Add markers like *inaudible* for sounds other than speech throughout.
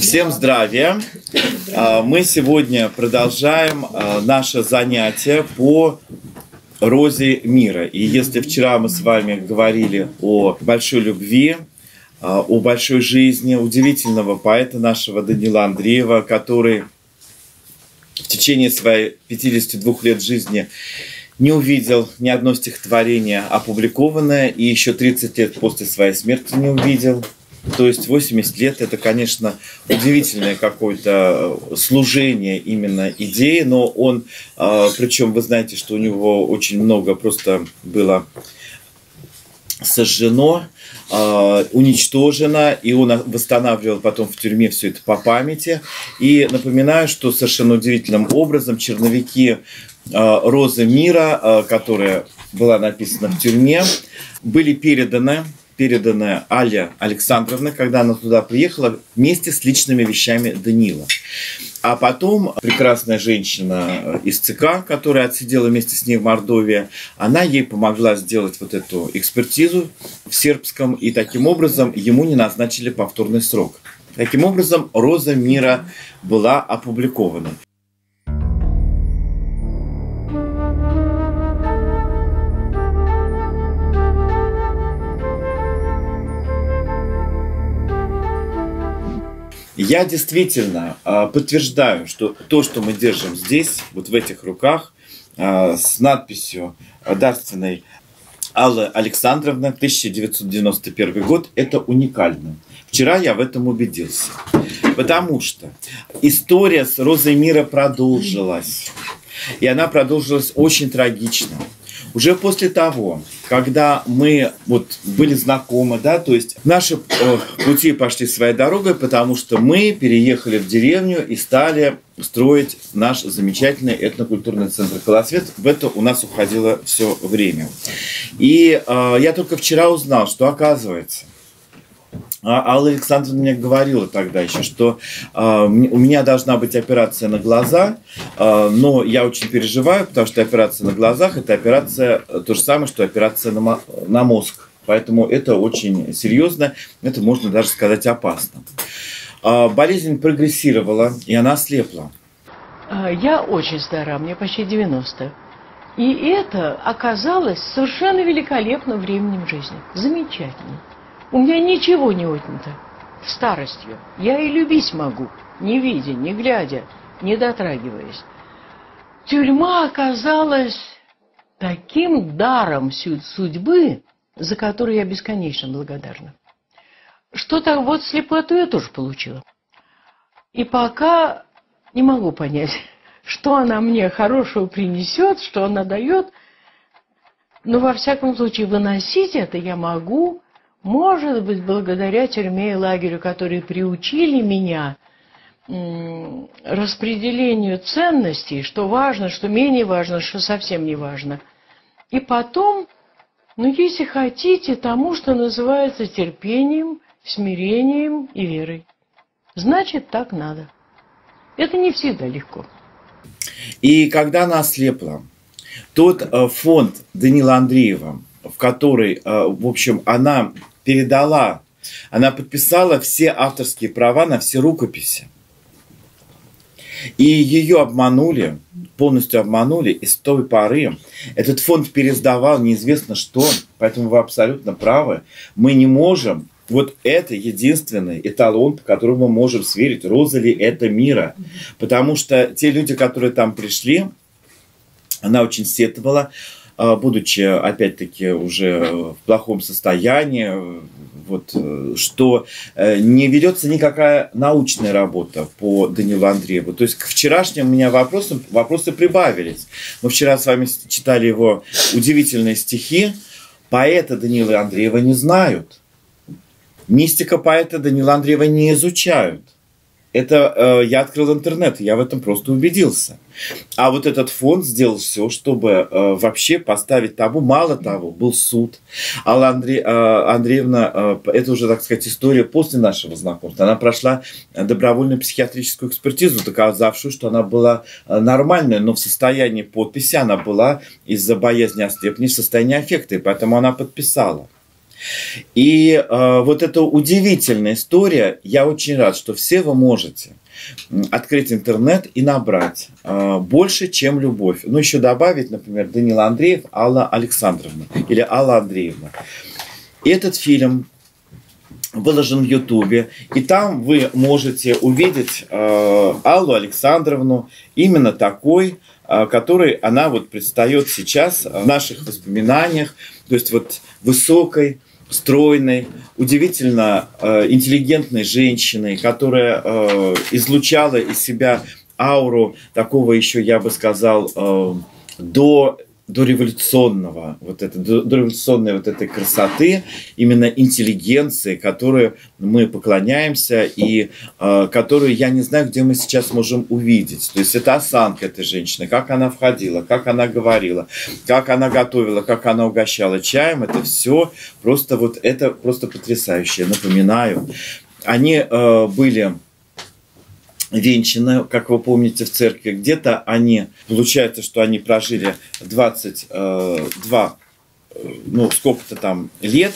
Всем здравия! А, мы сегодня продолжаем а, наше занятие по розе мира. И если вчера мы с вами говорили о большой любви, а, о большой жизни удивительного поэта нашего Данила Андреева, который в течение своей 52 лет жизни не увидел ни одно стихотворение опубликованное, и еще 30 лет после своей смерти не увидел – то есть 80 лет это, конечно, удивительное какое-то э, служение именно идеи, но он, э, причем вы знаете, что у него очень много просто было сожжено, э, уничтожено, и он восстанавливал потом в тюрьме все это по памяти. И напоминаю, что совершенно удивительным образом черновики «Розы мира», которая была написана в тюрьме, были переданы переданная Аля Александровна, когда она туда приехала, вместе с личными вещами Данила. А потом прекрасная женщина из ЦК, которая отсидела вместе с ней в Мордовии, она ей помогла сделать вот эту экспертизу в сербском, и таким образом ему не назначили повторный срок. Таким образом, «Роза мира» была опубликована. Я действительно э, подтверждаю, что то, что мы держим здесь, вот в этих руках, э, с надписью дарственной Аллы Александровны, 1991 год, это уникально. Вчера я в этом убедился. Потому что история с Розой Мира продолжилась. И она продолжилась очень трагично. Уже после того, когда мы вот были знакомы, да, то есть наши э, пути пошли своей дорогой, потому что мы переехали в деревню и стали строить наш замечательный этнокультурный центр «Колосвет». В это у нас уходило все время. И э, я только вчера узнал, что оказывается, Алла Александровна мне говорила тогда еще, что э, у меня должна быть операция на глаза, э, но я очень переживаю, потому что операция на глазах – это операция то же самое, что операция на, на мозг. Поэтому это очень серьезно, это можно даже сказать опасно. Э, болезнь прогрессировала, и она ослепла. Я очень стара, мне почти 90. И это оказалось совершенно великолепным временем жизни. Замечательно. У меня ничего не отнято старостью. Я и любить могу, не видя, не глядя, не дотрагиваясь. Тюрьма оказалась таким даром судьбы, за который я бесконечно благодарна. Что-то вот слепоту я тоже получила. И пока не могу понять, *laughs* что она мне хорошего принесет, что она дает. Но во всяком случае выносить это я могу, может быть, благодаря тюрьме и лагерю, которые приучили меня распределению ценностей, что важно, что менее важно, что совсем не важно. И потом, ну, если хотите, тому, что называется терпением, смирением и верой. Значит, так надо. Это не всегда легко. И когда она ослепла, тот э, фонд Данила Андреева, в который, э, в общем, она передала, она подписала все авторские права на все рукописи. И ее обманули, полностью обманули, и с той поры этот фонд пересдавал неизвестно что, поэтому вы абсолютно правы. Мы не можем, вот это единственный эталон, по которому мы можем сверить, роза ли это мира. Потому что те люди, которые там пришли, она очень сетовала, будучи, опять-таки, уже в плохом состоянии, вот, э, что э, не ведется никакая научная работа по Данилу Андрееву. То есть к вчерашним у меня вопросам, вопросы прибавились. Мы вчера с вами читали его удивительные стихи. Поэта Данила Андреева не знают. Мистика поэта Данила Андреева не изучают. Это э, я открыл интернет, я в этом просто убедился. А вот этот фонд сделал все, чтобы э, вообще поставить табу. Мало того, был суд. Алла Андре, э, Андреевна, э, это уже, так сказать, история после нашего знакомства. Она прошла добровольную психиатрическую экспертизу, доказавшую, что она была э, нормальная, но в состоянии подписи она была из-за боязни ослепления в состоянии аффекта, и поэтому она подписала. И э, вот эта удивительная история, я очень рад, что все вы можете открыть интернет и набрать э, больше, чем любовь. Ну, еще добавить, например, Данила Андреев, Алла Александровна или Алла Андреевна. Этот фильм выложен в Ютубе, и там вы можете увидеть э, Аллу Александровну именно такой, э, которой она вот предстает сейчас в наших воспоминаниях, то есть вот высокой, стройной, удивительно э, интеллигентной женщиной, которая э, излучала из себя ауру такого еще, я бы сказал, э, до до революционного, вот это, до, до революционной вот этой красоты, именно интеллигенции, которой мы поклоняемся и э, которую я не знаю, где мы сейчас можем увидеть. То есть это осанка этой женщины, как она входила, как она говорила, как она готовила, как она угощала чаем, это все просто вот это просто потрясающе. Напоминаю, они э, были венчаны, как вы помните, в церкви. Где-то они, получается, что они прожили 22, э, ну, сколько-то там лет.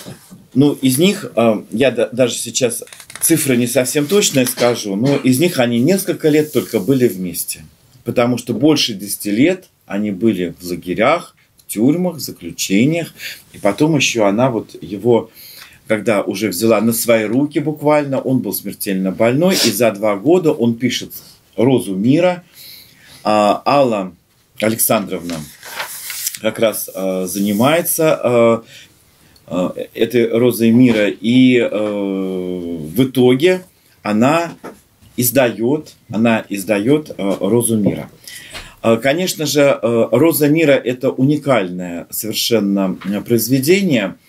Ну, из них, э, я даже сейчас цифры не совсем точные скажу, но из них они несколько лет только были вместе. Потому что больше 10 лет они были в лагерях, в тюрьмах, в заключениях. И потом еще она вот его когда уже взяла на свои руки буквально, он был смертельно больной, и за два года он пишет «Розу мира». А, Алла Александровна как раз а, занимается а, этой розой мира, и в итоге она издает, она издает розу мира. Конечно же, роза мира это уникальное совершенно произведение –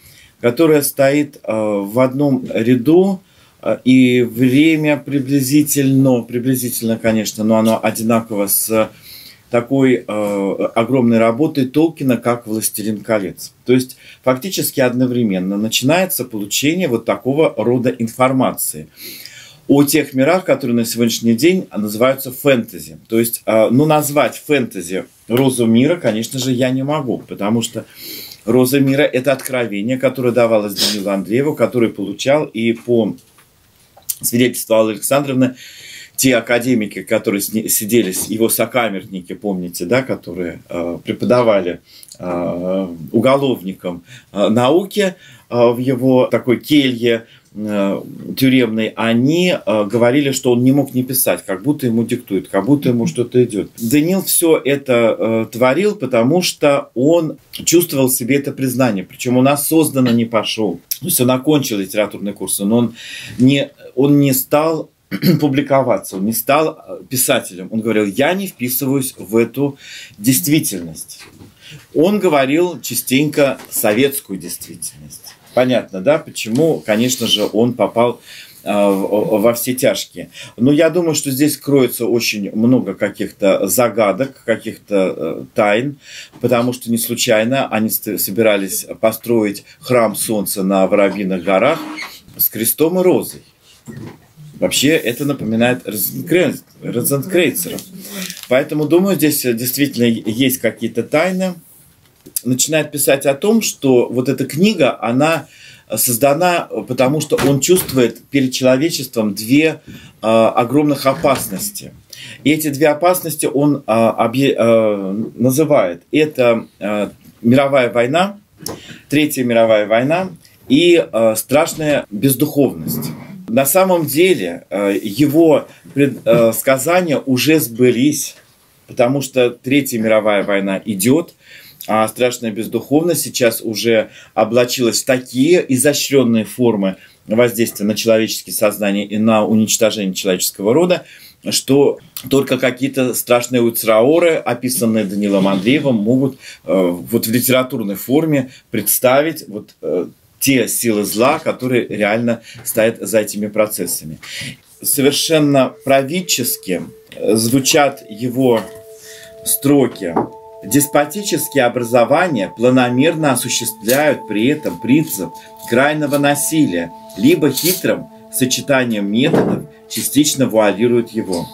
которая стоит э, в одном ряду, э, и время приблизительно, приблизительно, конечно, но оно одинаково с такой э, огромной работой Толкина, как «Властелин колец». То есть фактически одновременно начинается получение вот такого рода информации о тех мирах, которые на сегодняшний день называются фэнтези. То есть, э, ну, назвать фэнтези розу мира, конечно же, я не могу, потому что Роза мира – это откровение, которое давалось Данилу Андрееву, который получал и по свидетельству Аллы Александровны, те академики, которые сидели, его сокамерники, помните, да, которые э, преподавали э, уголовникам э, науки э, в его такой келье, Э, тюремной, они э, говорили, что он не мог не писать, как будто ему диктует, как будто ему что-то идет. Данил все это э, творил, потому что он чувствовал себе это признание, причем он осознанно не пошел. То есть он окончил литературный курс, но он не, он не стал *clears throat* публиковаться, он не стал писателем. Он говорил, я не вписываюсь в эту действительность. Он говорил частенько советскую действительность. Понятно, да, почему, конечно же, он попал а, во все тяжкие. Но я думаю, что здесь кроется очень много каких-то загадок, каких-то э, тайн, потому что не случайно они собирались построить храм Солнца на Воробьиных горах с крестом и розой. Вообще это напоминает Розенкрейцеров. Поэтому, думаю, здесь действительно есть какие-то тайны начинает писать о том, что вот эта книга, она создана, потому что он чувствует перед человечеством две э, огромных опасности. И эти две опасности он э, объ... э, называет. Это э, мировая война, Третья мировая война и э, страшная бездуховность. На самом деле э, его предсказания уже сбылись, потому что Третья мировая война идет, а страшная бездуховность сейчас уже облачилась в такие изощренные формы воздействия на человеческое сознание и на уничтожение человеческого рода, что только какие-то страшные уцраоры, описанные Данилом Андреевым, могут э, вот в литературной форме представить вот э, те силы зла, которые реально стоят за этими процессами. Совершенно правительски звучат его строки Деспотические образования планомерно осуществляют при этом принцип крайнего насилия, либо хитрым сочетанием методов частично вуалируют его.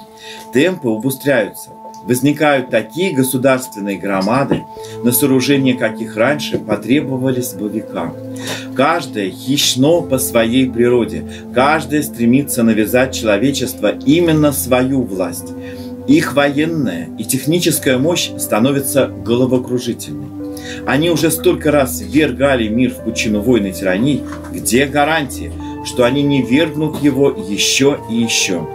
Темпы убыстряются, возникают такие государственные громады, на сооружение каких раньше потребовались бы века. Каждое хищно по своей природе, каждое стремится навязать человечество именно свою власть. Их военная и техническая мощь становится головокружительной. Они уже столько раз вергали мир в пучину войны и тираний. Где гарантии, что они не вергнут его еще и еще?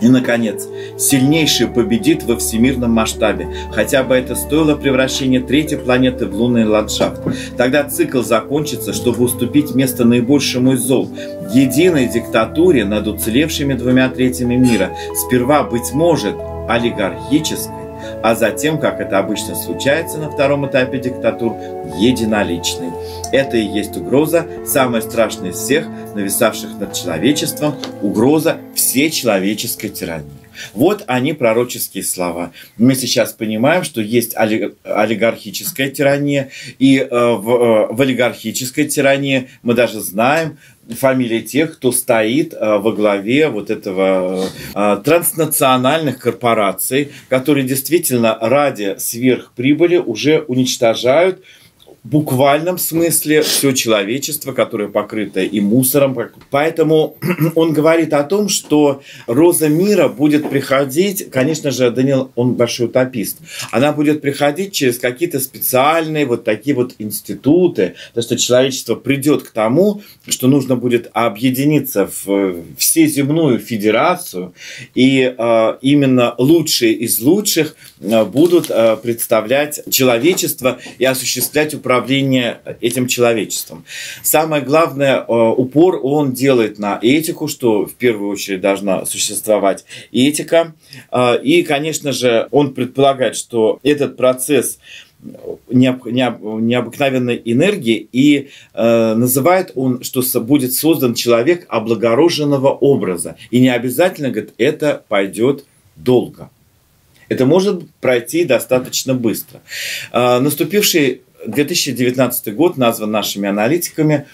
И, наконец, сильнейший победит во всемирном масштабе. Хотя бы это стоило превращения третьей планеты в лунный ландшафт. Тогда цикл закончится, чтобы уступить место наибольшему из зол – единой диктатуре над уцелевшими двумя третьими мира. Сперва, быть может, олигархической, а затем, как это обычно случается на втором этапе диктатур, единоличной. Это и есть угроза, самая страшная из всех, нависавших над человечеством, угроза всечеловеческой тирании. Вот они пророческие слова. Мы сейчас понимаем, что есть олигархическая тирания, и э, в, э, в олигархической тирании мы даже знаем, фамилии тех, кто стоит э, во главе вот этого транснациональных корпораций, которые действительно ради сверхприбыли уже уничтожают буквальном смысле все человечество, которое покрыто и мусором. Поэтому *clears throat* он говорит о том, что роза мира будет приходить, конечно же, Данил, он большой утопист, она будет приходить через какие-то специальные вот такие вот институты, то что человечество придет к тому, что нужно будет объединиться в всеземную федерацию, и э, именно лучшие из лучших э, будут э, представлять человечество и осуществлять управление управления этим человечеством. Самое главное, э, упор он делает на этику, что в первую очередь должна существовать этика. Э, и, конечно же, он предполагает, что этот процесс необыкновенной энергии, и э, называет он, что будет создан человек облагороженного образа. И не обязательно, говорит, это пойдет долго. Это может пройти достаточно быстро. Э, наступивший 2019 год назван нашими аналитиками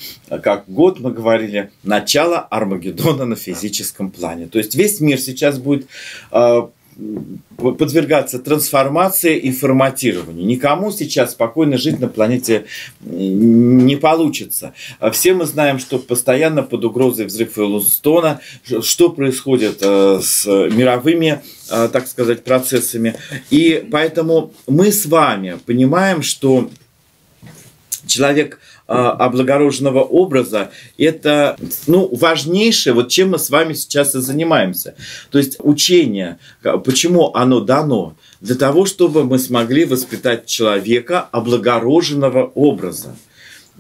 как год, мы говорили, начало Армагеддона на физическом плане. То есть весь мир сейчас будет а, подвергаться трансформации и форматированию. Никому сейчас спокойно жить на планете не получится. Все мы знаем, что постоянно под угрозой взрыва Йеллоустона, что происходит э, с мировыми, э, так сказать, процессами. И поэтому мы с вами понимаем, что человек а, облагороженного образа, это ну, важнейшее, вот чем мы с вами сейчас и занимаемся. То есть учение, почему оно дано? Для того, чтобы мы смогли воспитать человека облагороженного образа.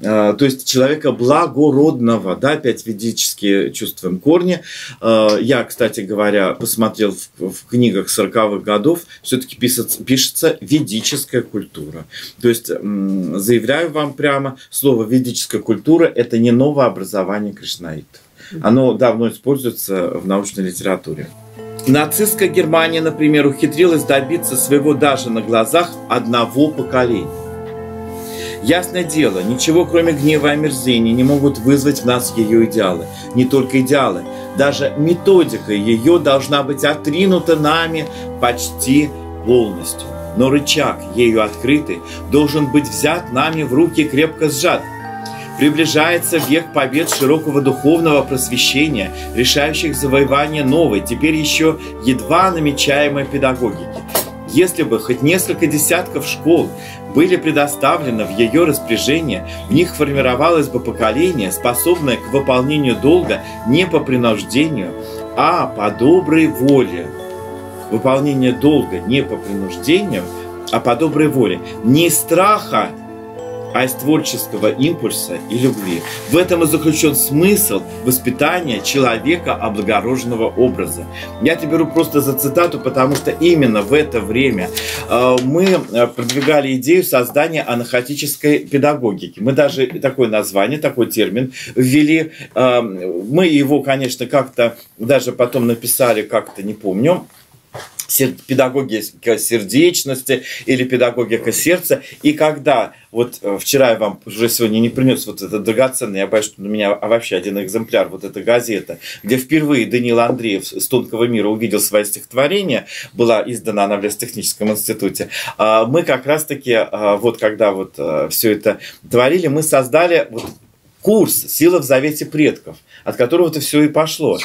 А, то есть человека благородного, да, опять ведические чувствуем корни. А, я, кстати говоря, посмотрел в, в книгах 40-х годов, все-таки пишется, пишется ведическая культура. То есть заявляю вам прямо, слово ведическая культура – это не новое образование кришнаитов. Оно давно используется в научной литературе. Нацистская Германия, например, ухитрилась добиться своего даже на глазах одного поколения. Ясное дело, ничего кроме гнева и омерзения не могут вызвать в нас ее идеалы. Не только идеалы, даже методика ее должна быть отринута нами почти полностью. Но рычаг, ею открытый, должен быть взят нами в руки крепко сжат. Приближается век побед широкого духовного просвещения, решающих завоевание новой, теперь еще едва намечаемой педагогики. Если бы хоть несколько десятков школ были предоставлены в ее распоряжение, в них формировалось бы поколение, способное к выполнению долга не по принуждению, а по доброй воле. Выполнение долга не по принуждению, а по доброй воле. Не страха а из творческого импульса и любви. В этом и заключен смысл воспитания человека облагороженного образа. Я тебе беру просто за цитату, потому что именно в это время э, мы э, продвигали идею создания анахатической педагогики. Мы даже такое название, такой термин ввели. Э, мы его, конечно, как-то даже потом написали, как-то не помню, педагогика сердечности или педагогика сердца. И когда, вот э, вчера я вам уже сегодня не принес вот это драгоценный, я боюсь, что у меня вообще один экземпляр, вот эта газета, где впервые Данил Андреев с тонкого мира увидел свои стихотворения, была издана она в Лесотехническом институте. А мы как раз-таки, а, вот когда вот э, все это творили, мы создали вот курс «Сила в завете предков», от которого это все и пошло.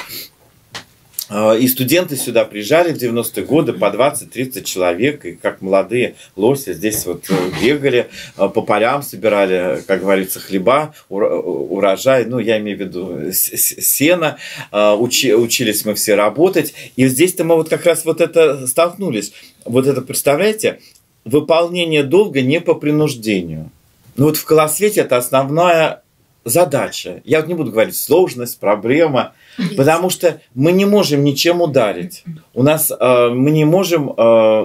А, и студенты сюда приезжали в 90-е годы по 20-30 человек, и как молодые лоси здесь вот э, бегали, а, по полям собирали, как говорится, хлеба, урожай, ну, я имею в виду сено, а, учи, учились мы все работать, и здесь-то мы вот как раз вот это столкнулись. Вот это, представляете, выполнение долга не по принуждению. Ну вот в колосвете это основная задача. Я вот не буду говорить сложность, проблема, потому что мы не можем ничем ударить. У нас э, мы не можем, э,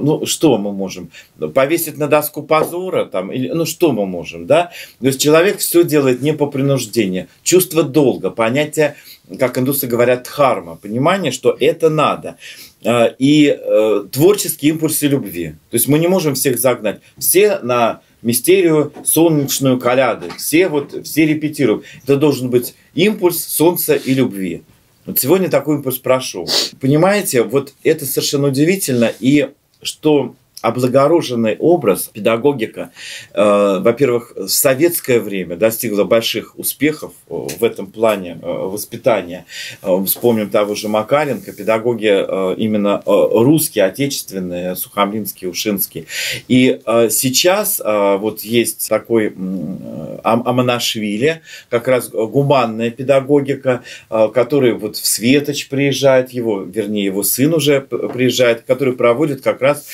ну что мы можем? Повесить на доску позора там, или, ну что мы можем, да? То есть человек все делает не по принуждению. Чувство долга, понятие, как индусы говорят, дхарма, понимание, что это надо э, и э, творческие импульсы любви. То есть мы не можем всех загнать. Все на мистерию солнечную коляды. Все вот, все репетируют. Это должен быть импульс солнца и любви. Вот сегодня такой импульс прошел. Понимаете, вот это совершенно удивительно. И что облагороженный образ, педагогика, э, во-первых, в советское время достигла больших успехов э, в этом плане э, воспитания. Э, вспомним того же Макаренко, педагоги э, именно э, русские, отечественные, Сухомлинский, Ушинский. И э, сейчас э, вот есть такой э, Аманашвили, как раз гуманная педагогика, э, который вот в Светоч приезжает, его, вернее, его сын уже приезжает, который проводит как раз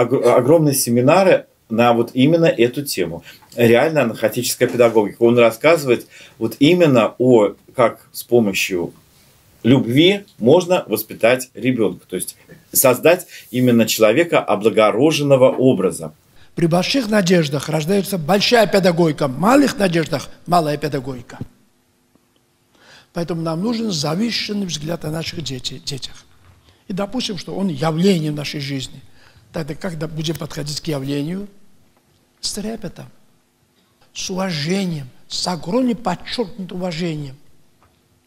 огромные семинары на вот именно эту тему. Реально анахатическая педагогика. Он рассказывает вот именно о, как с помощью любви можно воспитать ребенка. То есть создать именно человека облагороженного образа. При больших надеждах рождается большая педагогика, в малых надеждах малая педагогика. Поэтому нам нужен завышенный взгляд о наших дети, детях. И допустим, что он явление нашей жизни – Тогда когда будем подходить к явлению? С трепетом, с уважением, с огромным подчеркнутым уважением.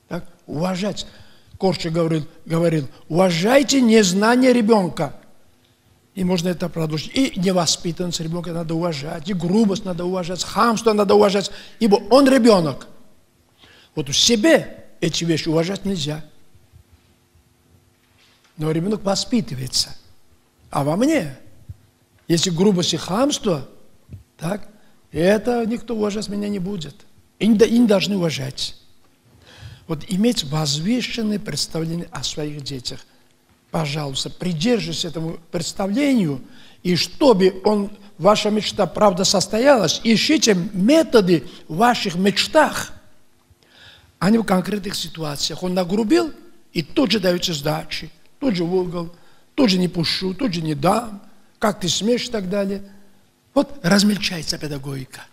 Так? Уважать. Корча говорил, говорил, уважайте незнание ребенка. И можно это продолжить. И невоспитанность ребенка надо уважать, и грубость надо уважать, хамство надо уважать, ибо он ребенок. Вот в себе эти вещи уважать нельзя. Но ребенок воспитывается – а во мне. Если грубость и хамство, так, это никто уважать меня не будет. И не, должны уважать. Вот иметь возвышенное представление о своих детях. Пожалуйста, придерживайтесь этому представлению, и чтобы он, ваша мечта правда состоялась, ищите методы в ваших мечтах, а не в конкретных ситуациях. Он нагрубил, и тут же даете сдачи, тут же в угол, тут же не пущу, тут же не дам, как ты смеешь и так далее. Вот размельчается педагогика.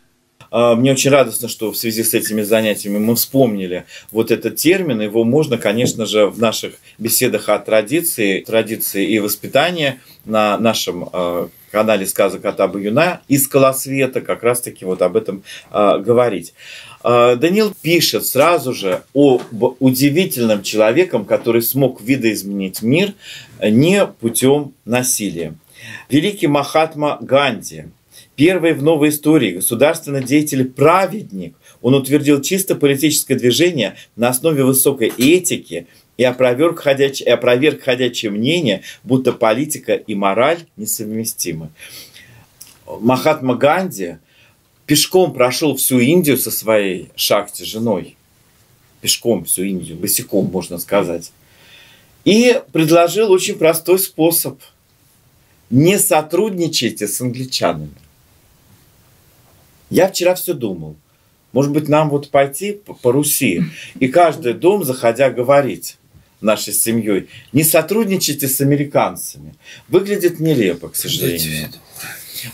А, мне очень радостно, что в связи с этими занятиями мы вспомнили вот этот термин. Его можно, конечно же, в наших беседах о традиции, традиции и воспитании на нашем а, канале «Сказок от Абы Юна» из Колосвета как раз-таки вот об этом а, говорить. Данил пишет сразу же об удивительном человеком, который смог видоизменить мир не путем насилия. Великий Махатма Ганди, первый в новой истории государственный деятель, праведник, он утвердил чисто политическое движение на основе высокой этики и опроверг, ходячее, и опроверг ходячее мнение, будто политика и мораль несовместимы. Махатма Ганди пешком прошел всю Индию со своей шахте женой. Пешком всю Индию, босиком, можно сказать. И предложил очень простой способ. Не сотрудничайте с англичанами. Я вчера все думал. Может быть, нам вот пойти по, по Руси и каждый дом, заходя, говорить нашей семьей, не сотрудничайте с американцами. Выглядит нелепо, к сожалению.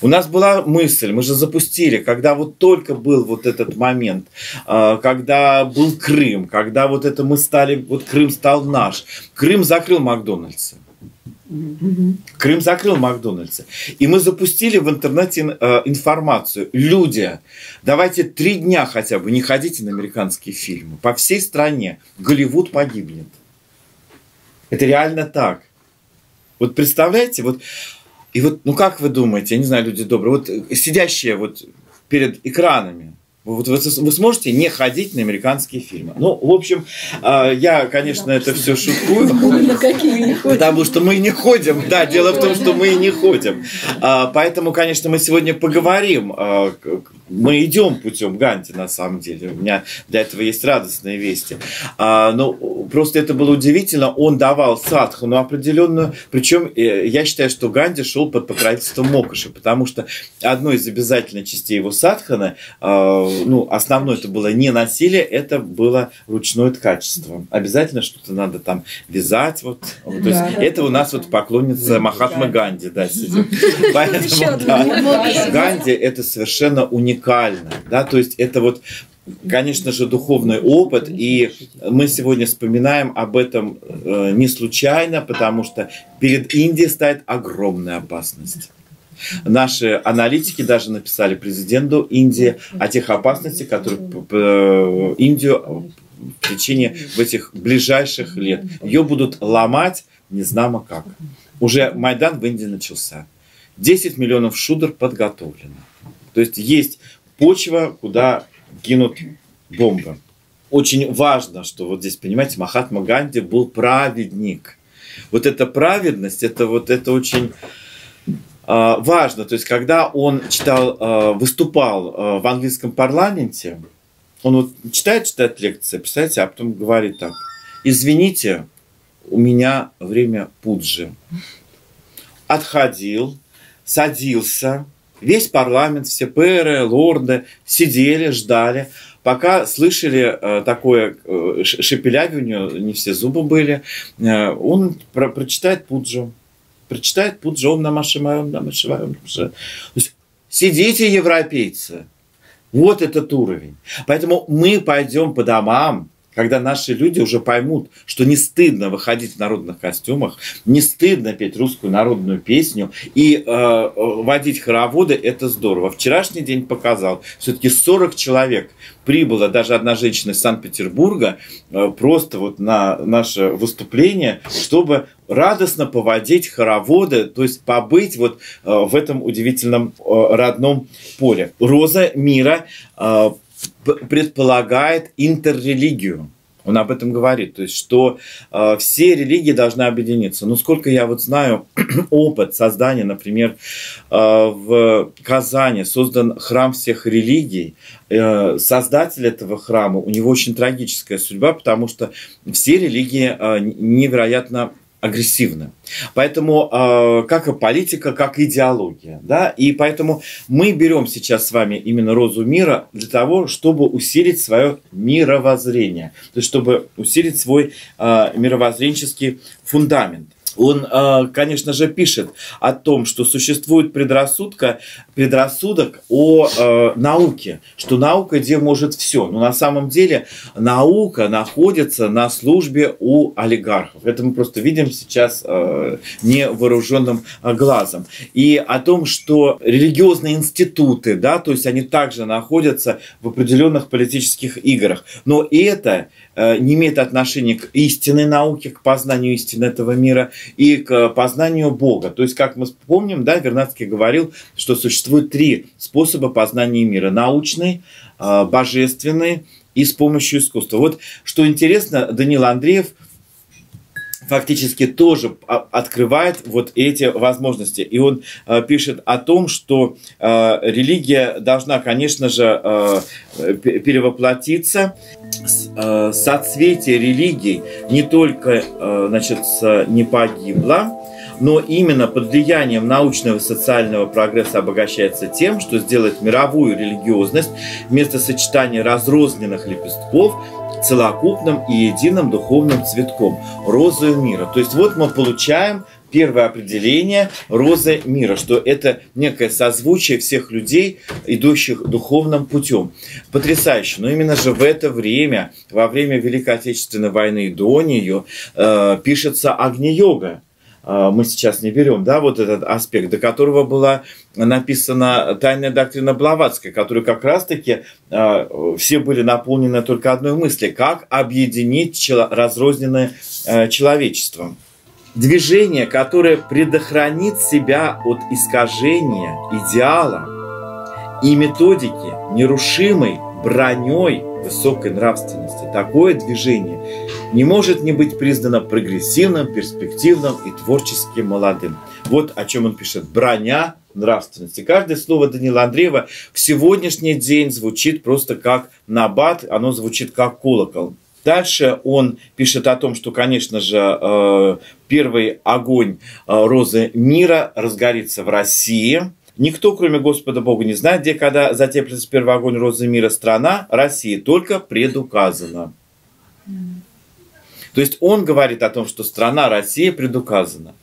У нас была мысль, мы же запустили, когда вот только был вот этот момент, а, когда был Крым, когда вот это мы стали, вот Крым стал наш. Крым закрыл Макдональдса. Крым закрыл Макдональдсы. И мы запустили в интернете э, информацию. Люди, давайте три дня хотя бы не ходите на американские фильмы. По всей стране Голливуд погибнет. Это реально так. Вот представляете, вот и вот, ну как вы думаете, я не знаю, люди добрые, вот сидящие вот перед экранами, вот вы, вы сможете не ходить на американские фильмы. Ну, в общем, а, я, конечно, это все шуткую. Потому что мы не ходим. Да, дело в том, что мы не ходим. А, поэтому, конечно, мы сегодня поговорим. А, мы идем путем Ганти, на самом деле. У меня для этого есть радостные вести. Но просто это было удивительно. Он давал садхану определенную. Причем э, я считаю, что Ганди шел под покровительством Мокоши, потому что одной из обязательных частей его садхана ну, основное это было не насилие, это было ручное ткачество. Обязательно что-то надо там вязать. Вот. То есть да, это у нас вот поклонница Махатмы Ганди, да, сидит. *laughs* Поэтому, да, Ганди это совершенно уникально, да, то есть это вот конечно же, духовный опыт, и мы сегодня вспоминаем об этом э, не случайно, потому что перед Индией стоит огромная опасность. Наши аналитики даже написали президенту Индии о тех опасностях, которые Индию в течение в этих ближайших лет. Ее будут ломать не знамо как. Уже Майдан в Индии начался. 10 миллионов шудр подготовлено. То есть есть почва, куда кинут бомбы. Очень важно, что вот здесь, понимаете, Махатма Ганди был праведник. Вот эта праведность, это вот это очень важно. То есть, когда он читал, а, выступал а, в английском парламенте, он вот читает, читает лекции, представляете, а потом говорит так, извините, у меня время пуджи. Отходил, садился, весь парламент, все пэры, лорды сидели, ждали, пока слышали такое э, не все зубы были, э, он про прочитает пуджу прочитает Пуджом Намашимаем Намашиваем. То есть сидите, европейцы. Вот этот уровень. Поэтому мы пойдем по домам, когда наши люди уже поймут, что не стыдно выходить в народных костюмах, не стыдно петь русскую народную песню и э, водить хороводы, это здорово. Вчерашний день показал, все-таки 40 человек прибыла, даже одна женщина из Санкт-Петербурга, э, просто вот на наше выступление, чтобы радостно поводить хороводы, то есть побыть вот э, в этом удивительном э, родном поле. Роза мира э, предполагает интеррелигию. Он об этом говорит, то есть что э, все религии должны объединиться. Но сколько я вот знаю *clears throat* опыт создания, например, э, в Казани создан храм всех религий. Э, создатель этого храма, у него очень трагическая судьба, потому что все религии э, невероятно агрессивны. Поэтому э, как и политика, как и идеология. Да? И поэтому мы берем сейчас с вами именно розу мира для того, чтобы усилить свое мировоззрение. То есть, чтобы усилить свой э, мировоззренческий фундамент он, э, конечно же, пишет о том, что существует предрассудка, предрассудок о э, науке, что наука где может все. Но на самом деле наука находится на службе у олигархов. Это мы просто видим сейчас э, невооруженным глазом. И о том, что религиозные институты, да, то есть они также находятся в определенных политических играх. Но это не имеет отношения к истинной науке, к познанию истины этого мира и к познанию Бога. То есть, как мы помним, да, Вернадский говорил, что существует три способа познания мира. Научный, э, божественный и с помощью искусства. Вот что интересно, Данил Андреев – фактически тоже открывает вот эти возможности. И он э, пишет о том, что э, религия должна, конечно же, э, перевоплотиться. Э, соцветие религий не только э, значит, не погибло, но именно под влиянием научного и социального прогресса обогащается тем, что сделает мировую религиозность вместо сочетания разрозненных лепестков целокупным и единым духовным цветком, розою мира. То есть вот мы получаем первое определение розы мира, что это некое созвучие всех людей, идущих духовным путем. Потрясающе. Но именно же в это время, во время Великой Отечественной войны и до нее, э, пишется Агни-йога э, мы сейчас не берем, да, вот этот аспект, до которого была написана тайная доктрина Блаватская, которая как раз-таки э, все были наполнены только одной мыслью, как объединить разрозненное э, человечество. Движение, которое предохранит себя от искажения идеала и методики, нерушимой броней высокой нравственности. Такое движение не может не быть признано прогрессивным, перспективным и творчески молодым. Вот о чем он пишет. Броня нравственности. Каждое слово Данила Андреева в сегодняшний день звучит просто как набат, оно звучит как колокол. Дальше он пишет о том, что, конечно же, э, первый огонь э, розы мира разгорится в России – Никто, кроме Господа Бога, не знает, где, когда затеплится первый огонь розы мира страна, Россия, только предуказана. То есть он говорит о том, что страна Россия предуказана.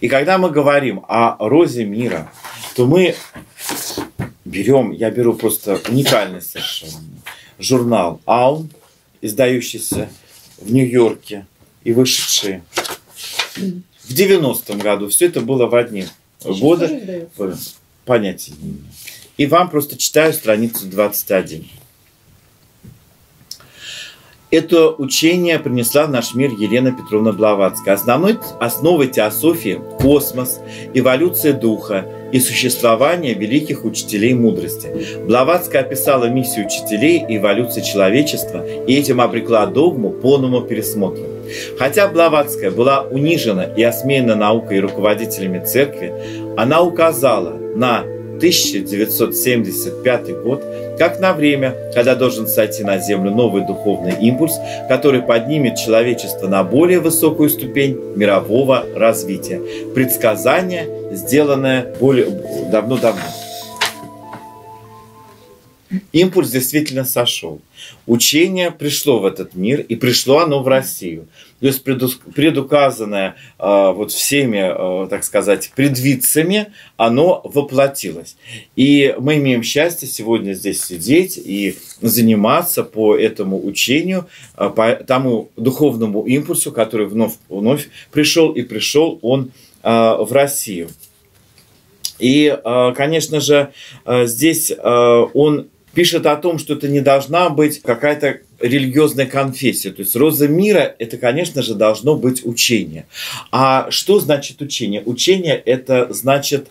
И когда мы говорим о розе мира, то мы берем, я беру просто уникальный совершенно журнал «Аун», издающийся в Нью-Йорке и вышедший в 90-м году. Все это было в одни годы понятия не имею. И вам просто читаю страницу 21. Это учение принесла в наш мир Елена Петровна Блаватская. Основной основой теософии – космос, эволюция духа и существование великих учителей мудрости. Блаватская описала миссию учителей и эволюцию человечества и этим обрекла догму полному пересмотру. Хотя Блаватская была унижена и осмеяна наукой и руководителями церкви, она указала на 1975 год как на время, когда должен сойти на Землю новый духовный импульс, который поднимет человечество на более высокую ступень мирового развития. Предсказание, сделанное более давно-давно. Импульс действительно сошел. Учение пришло в этот мир, и пришло оно в Россию. То есть предуказанное э, вот всеми, э, так сказать, предвидцами, оно воплотилось. И мы имеем счастье сегодня здесь сидеть и заниматься по этому учению, э, по тому духовному импульсу, который вновь, вновь пришел, и пришел он в Россию. И, конечно же, здесь он пишет о том, что это не должна быть какая-то религиозная конфессия. То есть роза мира – это, конечно же, должно быть учение. А что значит учение? Учение – это значит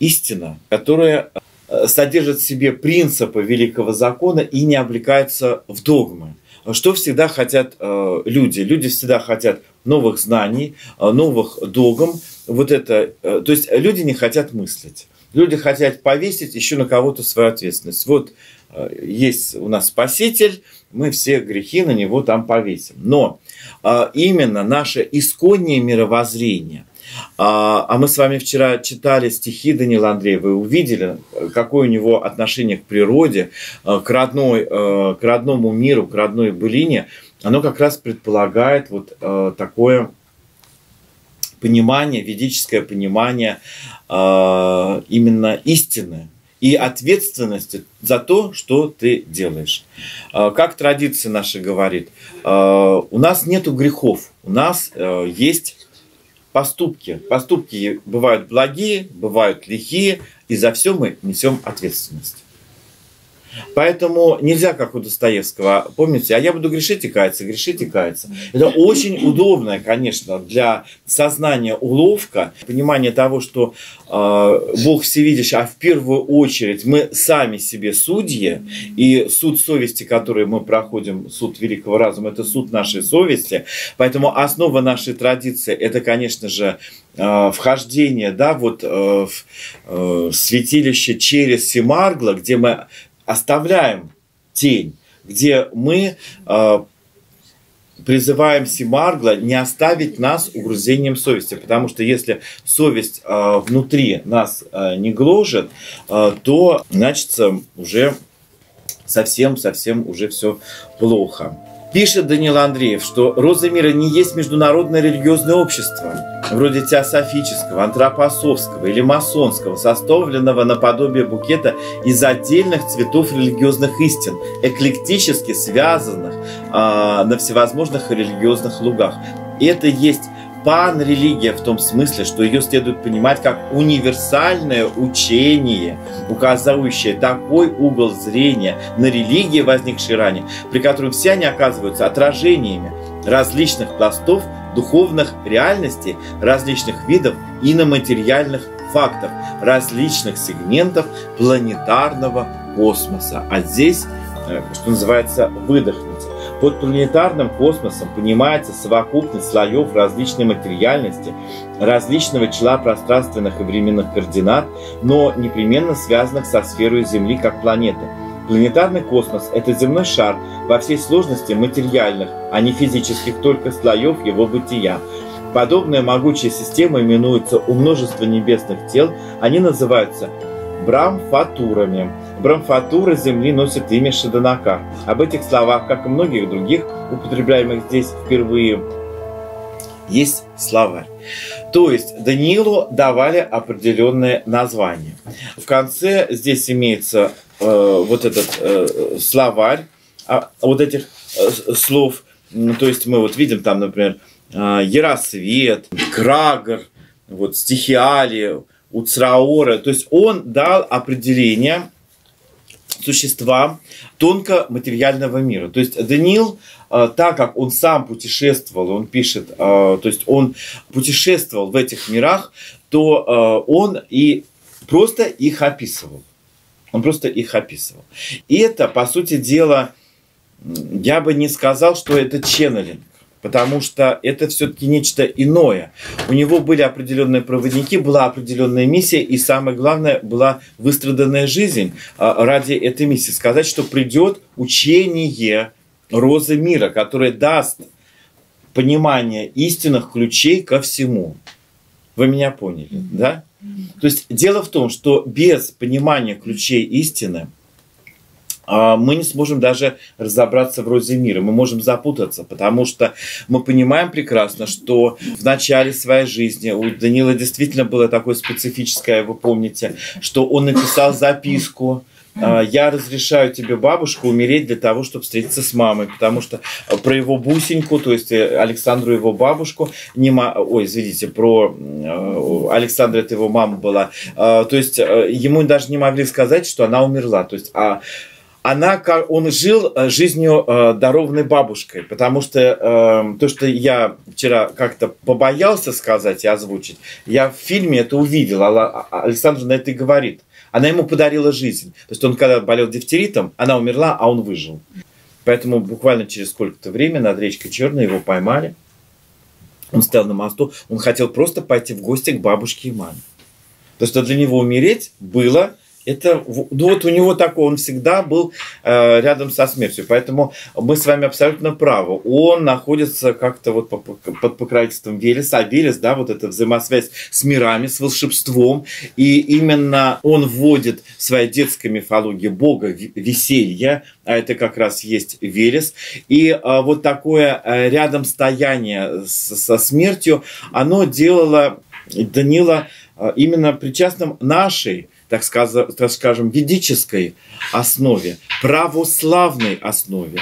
истина, которая э, содержит в себе принципы великого закона и не облекается в догмы. Что всегда хотят э, люди? Люди всегда хотят новых знаний, э, новых догм. Вот это, то есть люди не хотят мыслить. Люди хотят повесить еще на кого-то свою ответственность. Вот э, есть у нас Спаситель, мы все грехи на него там повесим. Но э, именно наше исконнее мировоззрение, а, а мы с вами вчера читали стихи Данила Андреева и увидели, какое у него отношение к природе, э, к, родной, к родному миру, к родной былине, оно как раз предполагает вот такое понимание, ведическое понимание э, именно истины и ответственности за то, что ты делаешь. Э, как традиция наша говорит, э, у нас нет грехов, у нас э, есть поступки. Поступки бывают благие, бывают лихие, и за все мы несем ответственность. Поэтому нельзя, как у Достоевского, помните, а я буду грешить и каяться, грешить и каяться. Это очень удобная, конечно, для сознания уловка, понимание того, что э, Бог всевидящий, а в первую очередь мы сами себе судьи, и суд совести, который мы проходим, суд великого разума, это суд нашей совести. Поэтому основа нашей традиции, это, конечно же, э, вхождение да, вот, э, в э, святилище через Семаргла, где мы оставляем тень, где мы э, призываем Симаргла не оставить нас угрызением совести, потому что если совесть э, внутри нас э, не гложет, э, то значит уже совсем-совсем уже все плохо. Пишет Данил Андреев, что «Роза мира» не есть международное религиозное общество, вроде теософического, антропосовского или масонского, составленного наподобие букета из отдельных цветов религиозных истин, эклектически связанных э, на всевозможных религиозных лугах. Это есть пан-религия в том смысле, что ее следует понимать как универсальное учение, указывающее такой угол зрения на религии, возникшей ранее, при котором все они оказываются отражениями различных пластов духовных реальностей, различных видов иноматериальных фактов, различных сегментов планетарного космоса. А здесь, э, что называется, выдохнуть. Под планетарным космосом понимается совокупность слоев различной материальности, различного числа пространственных и временных координат, но непременно связанных со сферой Земли как планеты. Планетарный космос – это земной шар во всей сложности материальных, а не физических только слоев его бытия. Подобная могучая система именуется у множества небесных тел, они называются брамфатурами. Брамфатура Земли носит имя Шаданакар. Об этих словах, как и многих других, употребляемых здесь впервые, есть словарь. То есть Даниилу давали определенное название. В конце здесь имеется э, вот этот э, словарь а, вот этих э, слов. То есть мы вот видим там, например, э, Яросвет, Крагор, вот стихиали, Уцраора. То есть он дал определение существам тонко материального мира. То есть Даниил, э, так как он сам путешествовал, он пишет, э, то есть он путешествовал в этих мирах, то э, он и просто их описывал. Он просто их описывал. И это, по сути дела, я бы не сказал, что это ченнелинг потому что это все-таки нечто иное. У него были определенные проводники, была определенная миссия, и самое главное, была выстраданная жизнь а, ради этой миссии. Сказать, что придет учение розы мира, которое даст понимание истинных ключей ко всему. Вы меня поняли, да? То есть дело в том, что без понимания ключей истины – мы не сможем даже разобраться в розе мира. Мы можем запутаться, потому что мы понимаем прекрасно, что в начале своей жизни у Данила действительно было такое специфическое, вы помните, что он написал записку, а, я разрешаю тебе, бабушка, умереть для того, чтобы встретиться с мамой, потому что про его бусеньку, то есть э, Александру его бабушку, не ма... ой, извините, про э, Александра это его мама была, а, то есть э, ему даже не могли сказать, что она умерла, то есть, а она, он жил э, жизнью э, дарованной бабушкой, потому что э, то, что я вчера как-то побоялся сказать и озвучить, я в фильме это увидел, а, Александр на это и говорит. Она ему подарила жизнь. То есть он когда болел дифтеритом, она умерла, а он выжил. Поэтому буквально через сколько-то времени над речкой Черной его поймали. Он стоял на мосту, он хотел просто пойти в гости к бабушке и маме. То, что для него умереть было это, ну вот у него такой, он всегда был э, рядом со смертью, поэтому мы с вами абсолютно правы. Он находится как-то вот по, по, под покровительством Велеса, а Велес, да, вот эта взаимосвязь с мирами, с волшебством, и именно он вводит в своей детской мифологии бога веселья, а это как раз есть Велес, и э, вот такое э, рядом стояние с, со смертью, оно делало Данила э, именно причастным нашей так, скажем, так скажем, ведической основе, православной основе.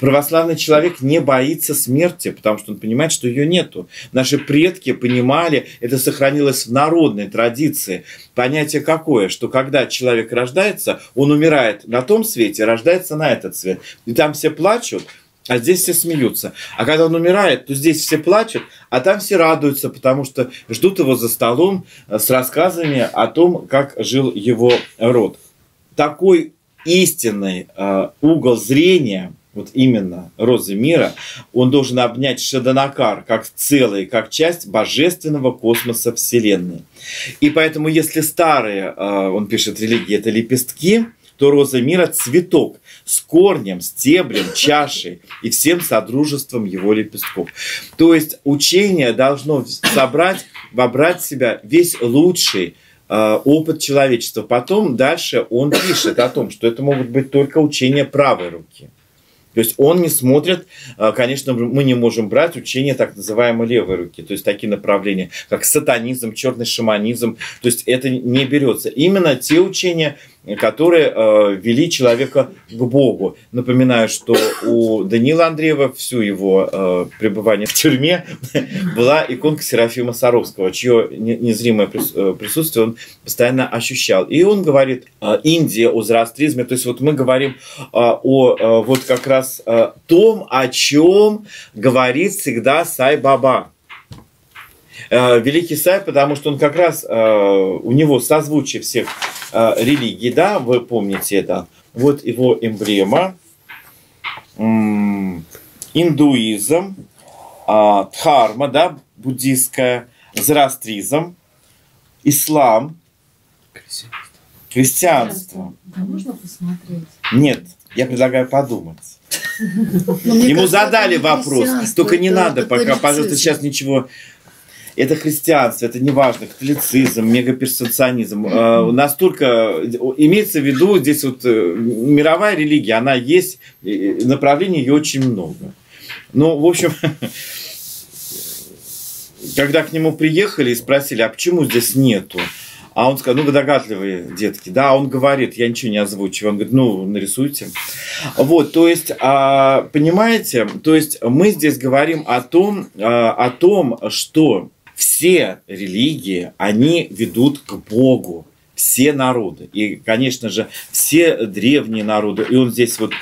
Православный человек не боится смерти, потому что он понимает, что ее нету. Наши предки понимали, это сохранилось в народной традиции. Понятие какое, что когда человек рождается, он умирает на том свете, рождается на этот свет. И там все плачут, а здесь все смеются. А когда он умирает, то здесь все плачут, а там все радуются, потому что ждут его за столом э, с рассказами о том, как жил его род. Такой истинный э, угол зрения, вот именно розы мира, он должен обнять Шаданакар как целый, как часть божественного космоса Вселенной. И поэтому, если старые, э, он пишет, религии это лепестки, то роза мира – цветок с корнем, стеблем, чашей и всем содружеством его лепестков. То есть учение должно собрать, вобрать в себя весь лучший э, опыт человечества. Потом дальше он пишет о том, что это могут быть только учения правой руки – то есть он не смотрит, а, конечно, мы не можем брать учение так называемой левой руки, то есть такие направления, как сатанизм, черный шаманизм, то есть это не берется. Именно те учения, которые э, вели человека к Богу. Напоминаю, что у Данила Андреева всю его э, пребывание в тюрьме *laughs* была иконка Серафима Саровского, чье незримое э, присутствие он постоянно ощущал. И он говорит э, Индия о зороастризме, то есть вот мы говорим э, о э, вот как раз э, том, о чем говорит всегда Сай Баба. Э, великий Сай, потому что он как раз, э, у него созвучие всех э, религий, да, вы помните это. Вот его эмблема. Индуизм, а, дхарма, да, буддийская, зороастризм, ислам, христианство. Да, можно посмотреть? Нет, я предлагаю подумать. Ему задали вопрос, только не надо пока, пожалуйста, сейчас ничего это христианство, это неважно, католицизм, мегаперсонационизм. Э, настолько имеется в виду здесь вот э, мировая религия, она есть, направлений ее очень много. Ну, в общем, *laughs* когда к нему приехали и спросили, а почему здесь нету? А он сказал, ну вы догадливые детки. Да, он говорит, я ничего не озвучиваю. Он говорит, ну нарисуйте. Вот, то есть, а, понимаете, то есть мы здесь говорим о том, а, о том, что все религии, они ведут к Богу. Все народы. И, конечно же, все древние народы. И он здесь вот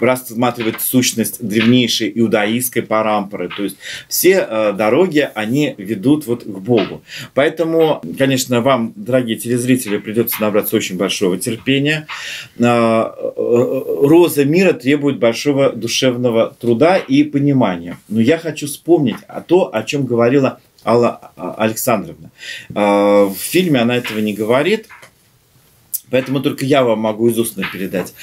рассматривает сущность древнейшей иудаистской парампоры. То есть все э, дороги, они ведут вот к Богу. Поэтому, конечно, вам, дорогие телезрители, придется набраться очень большого терпения. Э, э, роза мира требует большого душевного труда и понимания. Но я хочу вспомнить о том, о чем говорила Алла а, Александровна. А, в фильме она этого не говорит, поэтому только я вам могу из устно передать.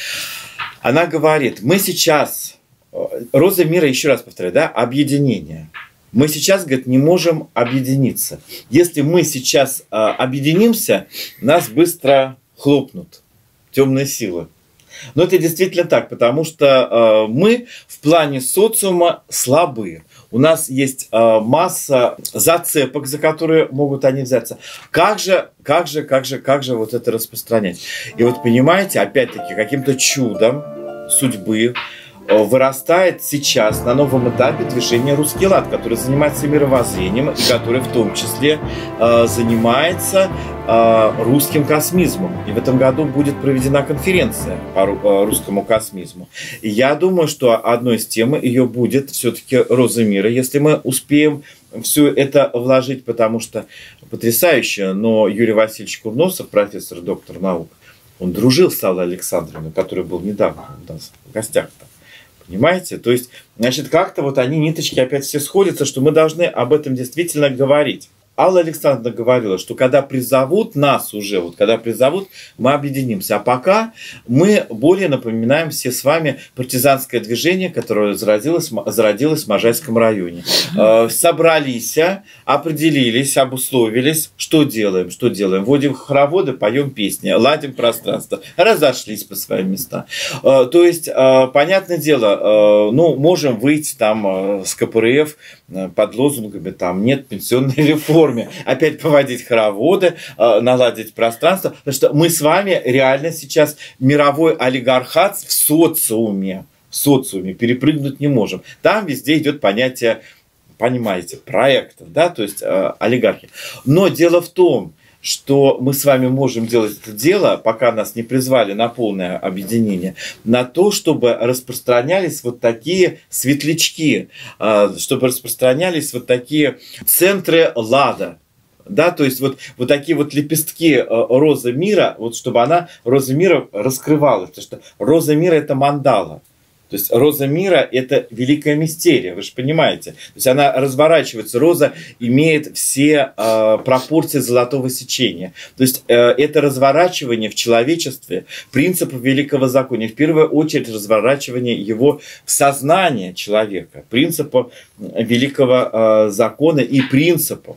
Она говорит, мы сейчас, э, Роза мира, еще раз повторяю, да, объединение. Мы сейчас, говорит, не можем объединиться. Если мы сейчас э, объединимся, нас быстро хлопнут темные силы. Но это действительно так, потому что э, мы в плане социума слабые у нас есть э, масса зацепок, за которые могут они взяться. Как же, как же, как же, как же вот это распространять? И вот понимаете, опять-таки, каким-то чудом судьбы вырастает сейчас на новом этапе движение «Русский лад», который занимается мировоззрением и который в том числе э, занимается э, русским космизмом. И в этом году будет проведена конференция по э, русскому космизму. И я думаю, что одной из тем ее будет все-таки «Роза мира», если мы успеем все это вложить, потому что потрясающе, но Юрий Васильевич Курносов, профессор, доктор наук, он дружил с Аллой Александровной, который был недавно у нас в гостях-то. Понимаете? То есть, значит, как-то вот они, ниточки опять все сходятся, что мы должны об этом действительно говорить. Алла Александровна говорила, что когда призовут нас уже, вот когда призовут, мы объединимся. А пока мы более напоминаем все с вами партизанское движение, которое зародилось, зародилось в Можайском районе. Э, собрались, определились, обусловились, что делаем, что делаем. Вводим хороводы, поем песни, ладим пространство, разошлись по своим местам. Э, то есть, э, понятное дело, ну, можем выйти там с КПРФ под лозунгами, там, нет пенсионной реформы, форме опять поводить хороводы, э, наладить пространство, потому что мы с вами реально сейчас мировой олигархат в социуме, в социуме перепрыгнуть не можем. Там везде идет понятие, понимаете, проектов, да, то есть э, олигархи. Но дело в том, что мы с вами можем делать это дело, пока нас не призвали на полное объединение, на то, чтобы распространялись вот такие светлячки, а, чтобы распространялись вот такие центры лада, да, то есть вот, вот такие вот лепестки э, розы мира, вот чтобы она, роза мира раскрывалась, потому что роза мира это мандала. То есть роза мира – это великая мистерия, вы же понимаете. То есть она разворачивается, роза имеет все э, пропорции золотого сечения. То есть э, это разворачивание в человечестве принципа великого закона. В первую очередь разворачивание его в сознание человека, принципа великого э, закона и принципов.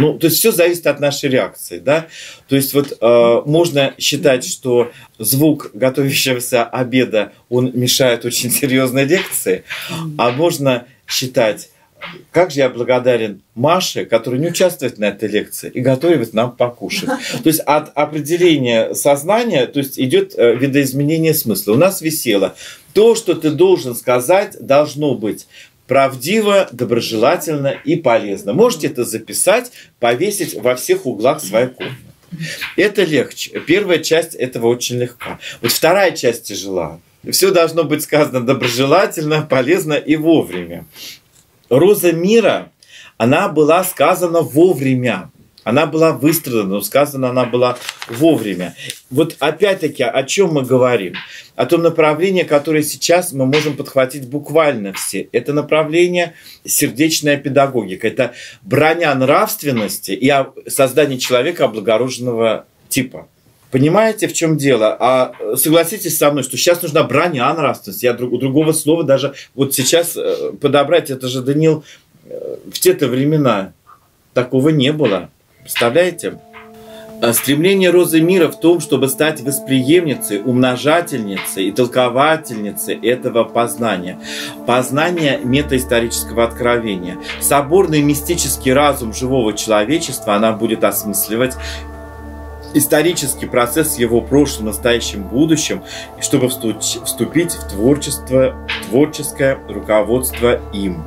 Ну, то есть все зависит от нашей реакции, да. То есть вот э, можно считать, что звук готовящегося обеда он мешает очень серьезной лекции, а можно считать, как же я благодарен Маше, которая не участвует на этой лекции и готовит нам покушать. То есть от определения сознания то есть идет э, видоизменение смысла. У нас висело. То, что ты должен сказать, должно быть правдиво, доброжелательно и полезно. Можете это записать, повесить во всех углах своей комнаты. Это легче. Первая часть этого очень легко. Вот вторая часть тяжела. Все должно быть сказано доброжелательно, полезно и вовремя. Роза мира, она была сказана вовремя. Она была выстрадана, но сказана она была вовремя. Вот опять-таки, о чем мы говорим? О том направлении, которое сейчас мы можем подхватить буквально все. Это направление сердечная педагогика. Это броня нравственности и создание человека облагороженного типа. Понимаете, в чем дело? А согласитесь со мной, что сейчас нужна броня нравственности. Я друг, другого слова даже вот сейчас э, подобрать, это же Данил э, в те-то времена такого не было. Представляете? А стремление Розы Мира в том, чтобы стать восприемницей, умножательницей и толковательницей этого познания. Познание метаисторического откровения. Соборный мистический разум живого человечества она будет осмысливать исторический процесс его прошлым, настоящим, будущим, чтобы вступить в творчество, творческое руководство им.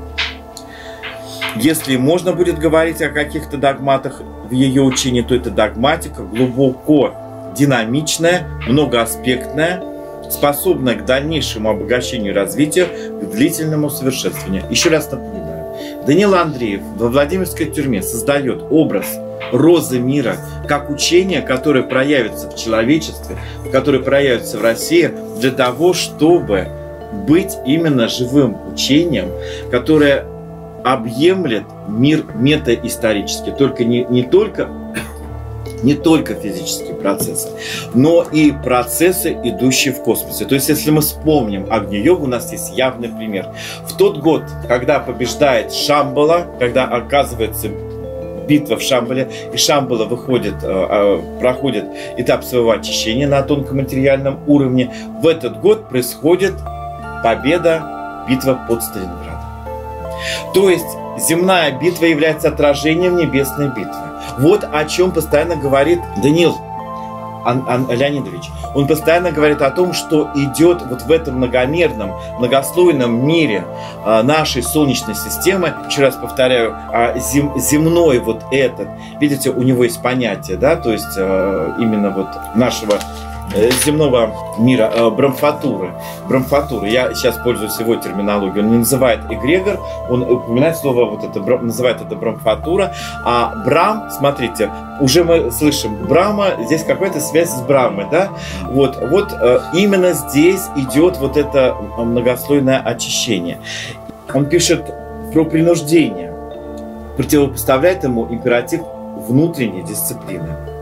Если можно будет говорить о каких-то догматах в ее учении, то это догматика глубоко динамичная, многоаспектная, способная к дальнейшему обогащению и развитию, к длительному совершенствованию. Еще раз напоминаю, Данил Андреев во Владимирской тюрьме создает образ розы мира, как учение, которое проявится в человечестве, которое проявится в России, для того, чтобы быть именно живым учением, которое объемлет мир метаисторически, только не, не только не только физические процессы, но и процессы, идущие в космосе. То есть, если мы вспомним Агни-йогу, у нас есть явный пример. В тот год, когда побеждает Шамбала, когда оказывается битва в Шамбале, и Шамбала выходит, э, э, проходит этап своего очищения на тонком материальном уровне, в этот год происходит победа, битва под Сталинградом. То есть земная битва является отражением небесной битвы. Вот о чем постоянно говорит Данил Ан, Ан, Леонидович. Он постоянно говорит о том, что идет вот в этом многомерном, многослойном мире а, нашей Солнечной системы, еще раз повторяю, а, зем, земной вот этот, видите, у него есть понятие, да, то есть а, именно вот нашего Э, земного мира, э, брамфатуры. Брамфатуры. Я сейчас пользуюсь его терминологией. Он не называет эгрегор, он упоминает слово, вот это, называет это брамфатура. А брам, смотрите, уже мы слышим Брама, здесь какая-то связь с Брамой, да? Вот, вот э, именно здесь идет вот это многослойное очищение. Он пишет про принуждение, противопоставляет ему императив внутренней дисциплины.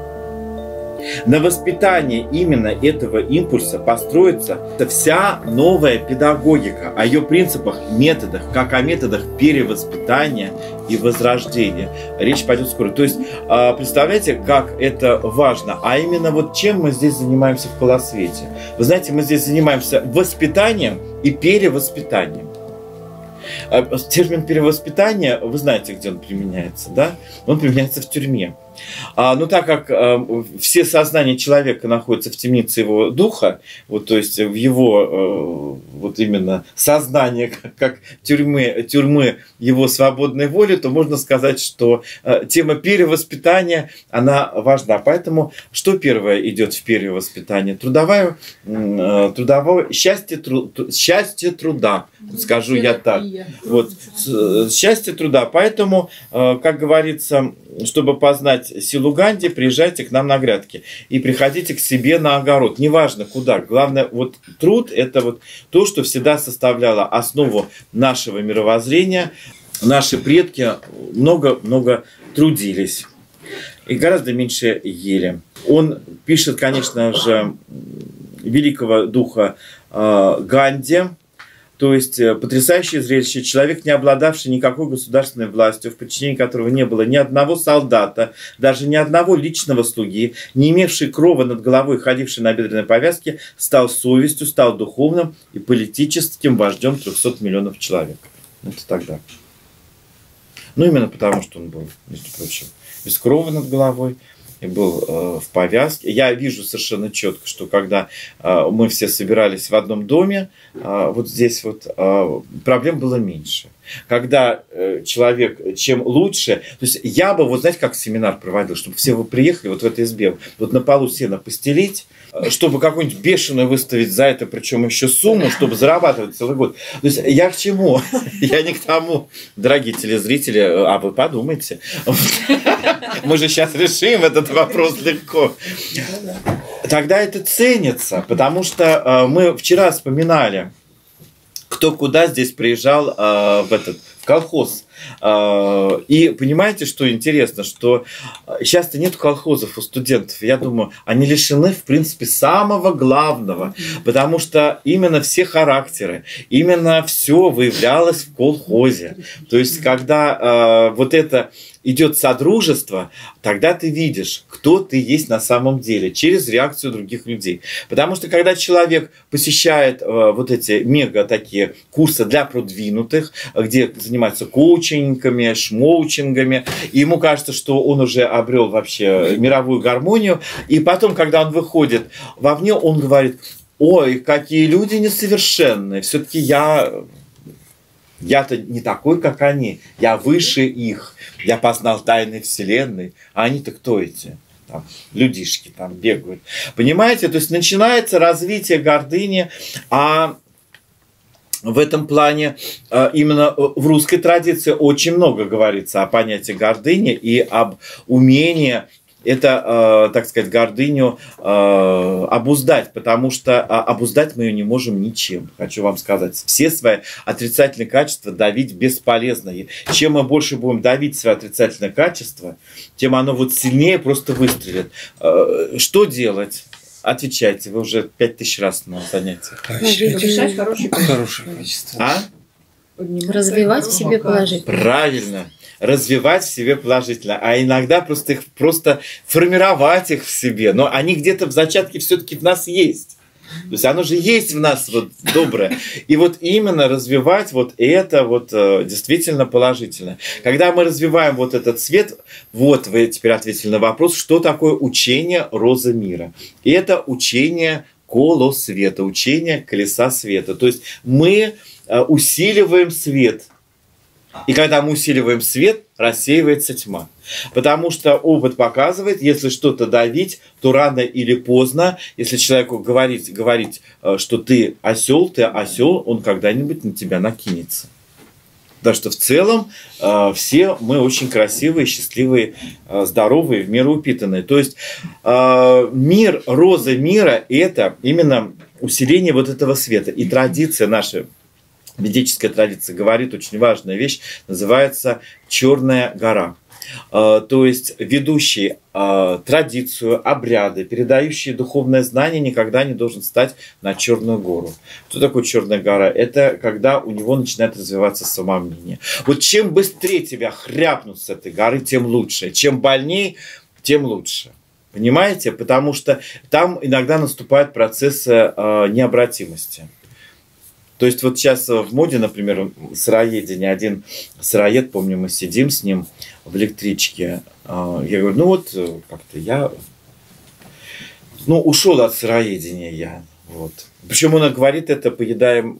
На воспитание именно этого импульса построится вся новая педагогика, о ее принципах, методах, как о методах перевоспитания и возрождения. Речь пойдет скоро. То есть, а, представляете, как это важно. А именно вот чем мы здесь занимаемся в Колосвете. Вы знаете, мы здесь занимаемся воспитанием и перевоспитанием. А, термин перевоспитания, вы знаете, где он применяется, да? Он применяется в тюрьме. А, но так как а, все сознания человека находятся в темнице его духа, вот, то есть в его а, вот именно сознание, как, *laughs* как тюрьмы, тюрьмы его свободной воли, то можно сказать, что а, тема перевоспитания, она важна. Поэтому что первое идет в перевоспитании? Трудовое, трудовое счастье, тру, счастье труда, скажу я так. Вот, счастье труда. Поэтому, как говорится, чтобы познать силу Ганди, приезжайте к нам на грядки и приходите к себе на огород. Неважно куда. Главное, вот труд – это вот то, что всегда составляло основу нашего мировоззрения. Наши предки много-много трудились и гораздо меньше ели. Он пишет, конечно же, великого духа э, Ганди, то есть э, потрясающее зрелище. Человек, не обладавший никакой государственной властью, в подчинении которого не было ни одного солдата, даже ни одного личного слуги, не имевший крова над головой, ходивший на бедренной повязке, стал совестью, стал духовным и политическим вождем 300 миллионов человек. Это тогда. Ну, именно потому, что он был, между прочим, без крови над головой, и был э, в повязке. Я вижу совершенно четко, что когда э, мы все собирались в одном доме, э, вот здесь вот э, проблем было меньше. Когда э, человек, чем лучше, то есть я бы, вот знаете, как семинар проводил, чтобы все вы приехали вот в этой избе, вот на полу сено постелить, э, чтобы какую-нибудь бешеную выставить за это, причем еще сумму, чтобы зарабатывать целый год. То есть я к чему? *laughs* Я не к тому, дорогие телезрители, а вы подумайте. *laughs* Мы же сейчас решим этот вопрос легко. Тогда это ценится, потому что э, мы вчера вспоминали, кто куда здесь приезжал э, в этот в колхоз. Э, и понимаете, что интересно, что сейчас-то нет колхозов у студентов. Я думаю, они лишены, в принципе, самого главного, потому что именно все характеры, именно все выявлялось в колхозе. То есть, когда э, вот это идет содружество, тогда ты видишь, кто ты есть на самом деле, через реакцию других людей. Потому что когда человек посещает э, вот эти мега такие курсы для продвинутых, где занимаются коучингами, шмоучингами, ему кажется, что он уже обрел вообще мировую гармонию, и потом, когда он выходит вовне, он говорит, ой, какие люди несовершенные, все-таки я я-то не такой, как они. Я выше их. Я познал тайны Вселенной. А они-то кто эти? Там, людишки там бегают. Понимаете? То есть начинается развитие гордыни, а в этом плане э, именно в русской традиции очень много говорится о понятии гордыни и об умении это, э, так сказать, гордыню э, обуздать, потому что э, обуздать мы ее не можем ничем, хочу вам сказать. Все свои отрицательные качества давить бесполезно. И чем мы больше будем давить свои отрицательные качества, тем оно вот сильнее просто выстрелит. Э, что делать? Отвечайте, вы уже пять тысяч раз на занятиях. Решать хорошее качество. А? Развивать в себе положительно. Правильно развивать в себе положительно, а иногда просто их просто формировать их в себе. Но они где-то в зачатке все-таки в нас есть. То есть оно же есть в нас вот доброе. И вот именно развивать вот это вот э, действительно положительно. Когда мы развиваем вот этот свет, вот вы теперь ответили на вопрос, что такое учение роза мира. И это учение коло света, учение колеса света. То есть мы э, усиливаем свет – и когда мы усиливаем свет, рассеивается тьма. Потому что опыт показывает, если что-то давить, то рано или поздно, если человеку говорить, говорить э, что ты осел, ты осел, он когда-нибудь на тебя накинется. Так что в целом э, все мы очень красивые, счастливые, э, здоровые, в меру упитанные. То есть мир, роза мира – это именно усиление вот этого света. И традиция наша ведическая традиция говорит очень важная вещь, называется «Черная гора». А, то есть ведущий а, традицию, обряды, передающий духовное знание никогда не должен стать на Черную гору. Что такое Черная гора? Это когда у него начинает развиваться самомнение. Вот чем быстрее тебя хряпнут с этой горы, тем лучше. Чем больней, тем лучше. Понимаете? Потому что там иногда наступают процессы э, необратимости. То есть вот сейчас в моде, например, сыроедение. Один сыроед, помню, мы сидим с ним в электричке. А, я говорю, ну вот э, как-то я ну, ушел от сыроедения я. Вот. Причем он говорит, это поедаем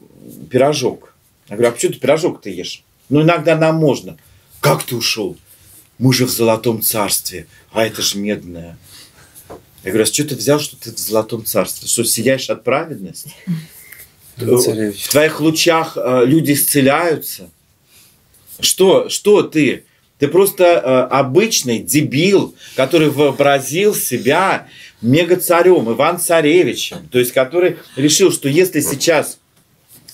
пирожок. Я говорю, а почему ты пирожок ты ешь? Ну, иногда нам можно. Как ты ушел? Мы же в золотом царстве, а это же медное. Я говорю, а чего ты взял, что ты в золотом царстве? Что, сияешь от праведности? В твоих лучах э, люди исцеляются. Что, что ты? Ты просто э, обычный дебил, который вообразил себя мега-царем, Иван-царевичем, то есть который решил, что если сейчас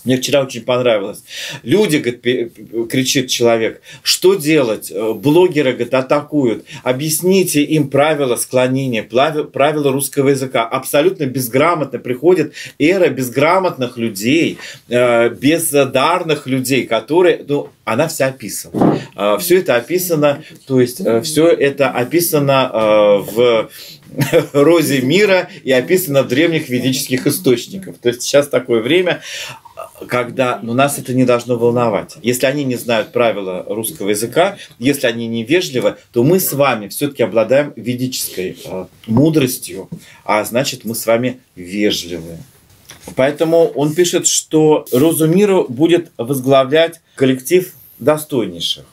мне вчера очень понравилось. Люди, говорит, кричит человек, что делать? Э, блогеры, говорит, атакуют. Объясните им правила склонения, правила русского языка. Абсолютно безграмотно приходит эра безграмотных людей, э, бездарных людей, которые, ну, она вся описана. Э, все это описано, то есть все это описано в розе мира и описано в древних ведических источниках. То есть сейчас такое время, когда, но нас это не должно волновать. Если они не знают правила русского языка, если они невежливы, то мы с вами все-таки обладаем ведической э, мудростью, а значит мы с вами вежливы. Поэтому он пишет, что Розу миру будет возглавлять коллектив достойнейших.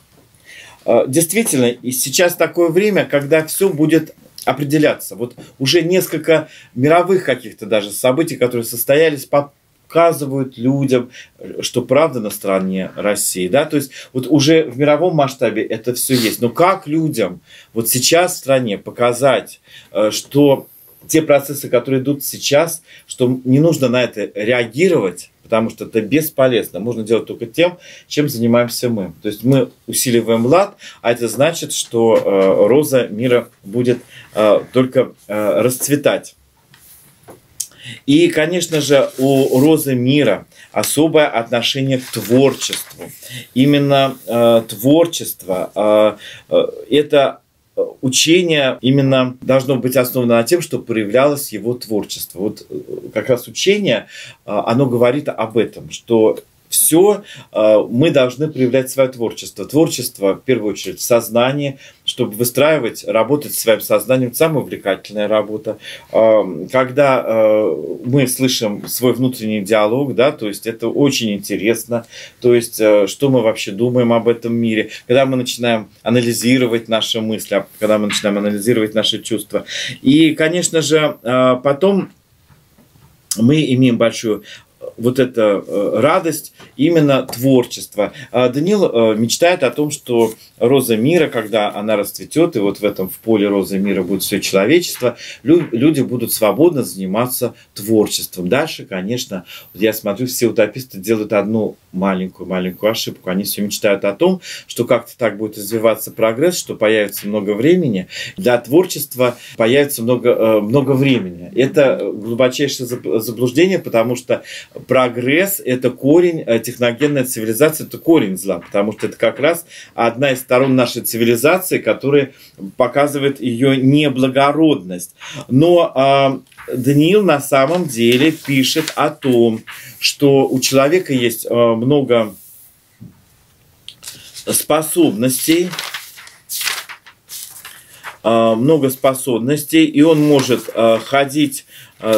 Э, действительно, и сейчас такое время, когда все будет определяться. Вот уже несколько мировых каких-то даже событий, которые состоялись, показывают людям, что правда на стороне России. Да? То есть вот уже в мировом масштабе это все есть. Но как людям вот сейчас в стране показать, э, что те процессы, которые идут сейчас, что не нужно на это реагировать, потому что это бесполезно. Можно делать только тем, чем занимаемся мы. То есть мы усиливаем лад, а это значит, что э, роза мира будет э, только э, расцветать. И, конечно же, у розы мира особое отношение к творчеству. Именно э, творчество э, э, это учение именно должно быть основано на тем, что проявлялось его творчество. Вот э, как раз учение, э, оно говорит об этом, что все э, мы должны проявлять свое творчество. Творчество, в первую очередь, в сознании, чтобы выстраивать, работать своим сознанием, самая увлекательная работа. Э, когда э, мы слышим свой внутренний диалог, да, то есть это очень интересно, то есть что мы вообще думаем об этом мире, когда мы начинаем анализировать наши мысли, а когда мы начинаем анализировать наши чувства. И, конечно же, потом мы имеем большую вот эта э, радость именно творчества. А Данил э, мечтает о том, что роза мира, когда она расцветет, и вот в этом в поле розы мира будет все человечество, люди будут свободно заниматься творчеством. Дальше, конечно, я смотрю, все утописты делают одну маленькую-маленькую ошибку. Они все мечтают о том, что как-то так будет развиваться прогресс, что появится много времени. Для творчества появится много, э, много времени. Это глубочайшее заблуждение, потому что прогресс – это корень, э, техногенная цивилизация – это корень зла, потому что это как раз одна из сторон нашей цивилизации, которая показывает ее неблагородность. Но э, Даниил на самом деле пишет о том, что у человека есть э, много способностей, а, много способностей, и он может а, ходить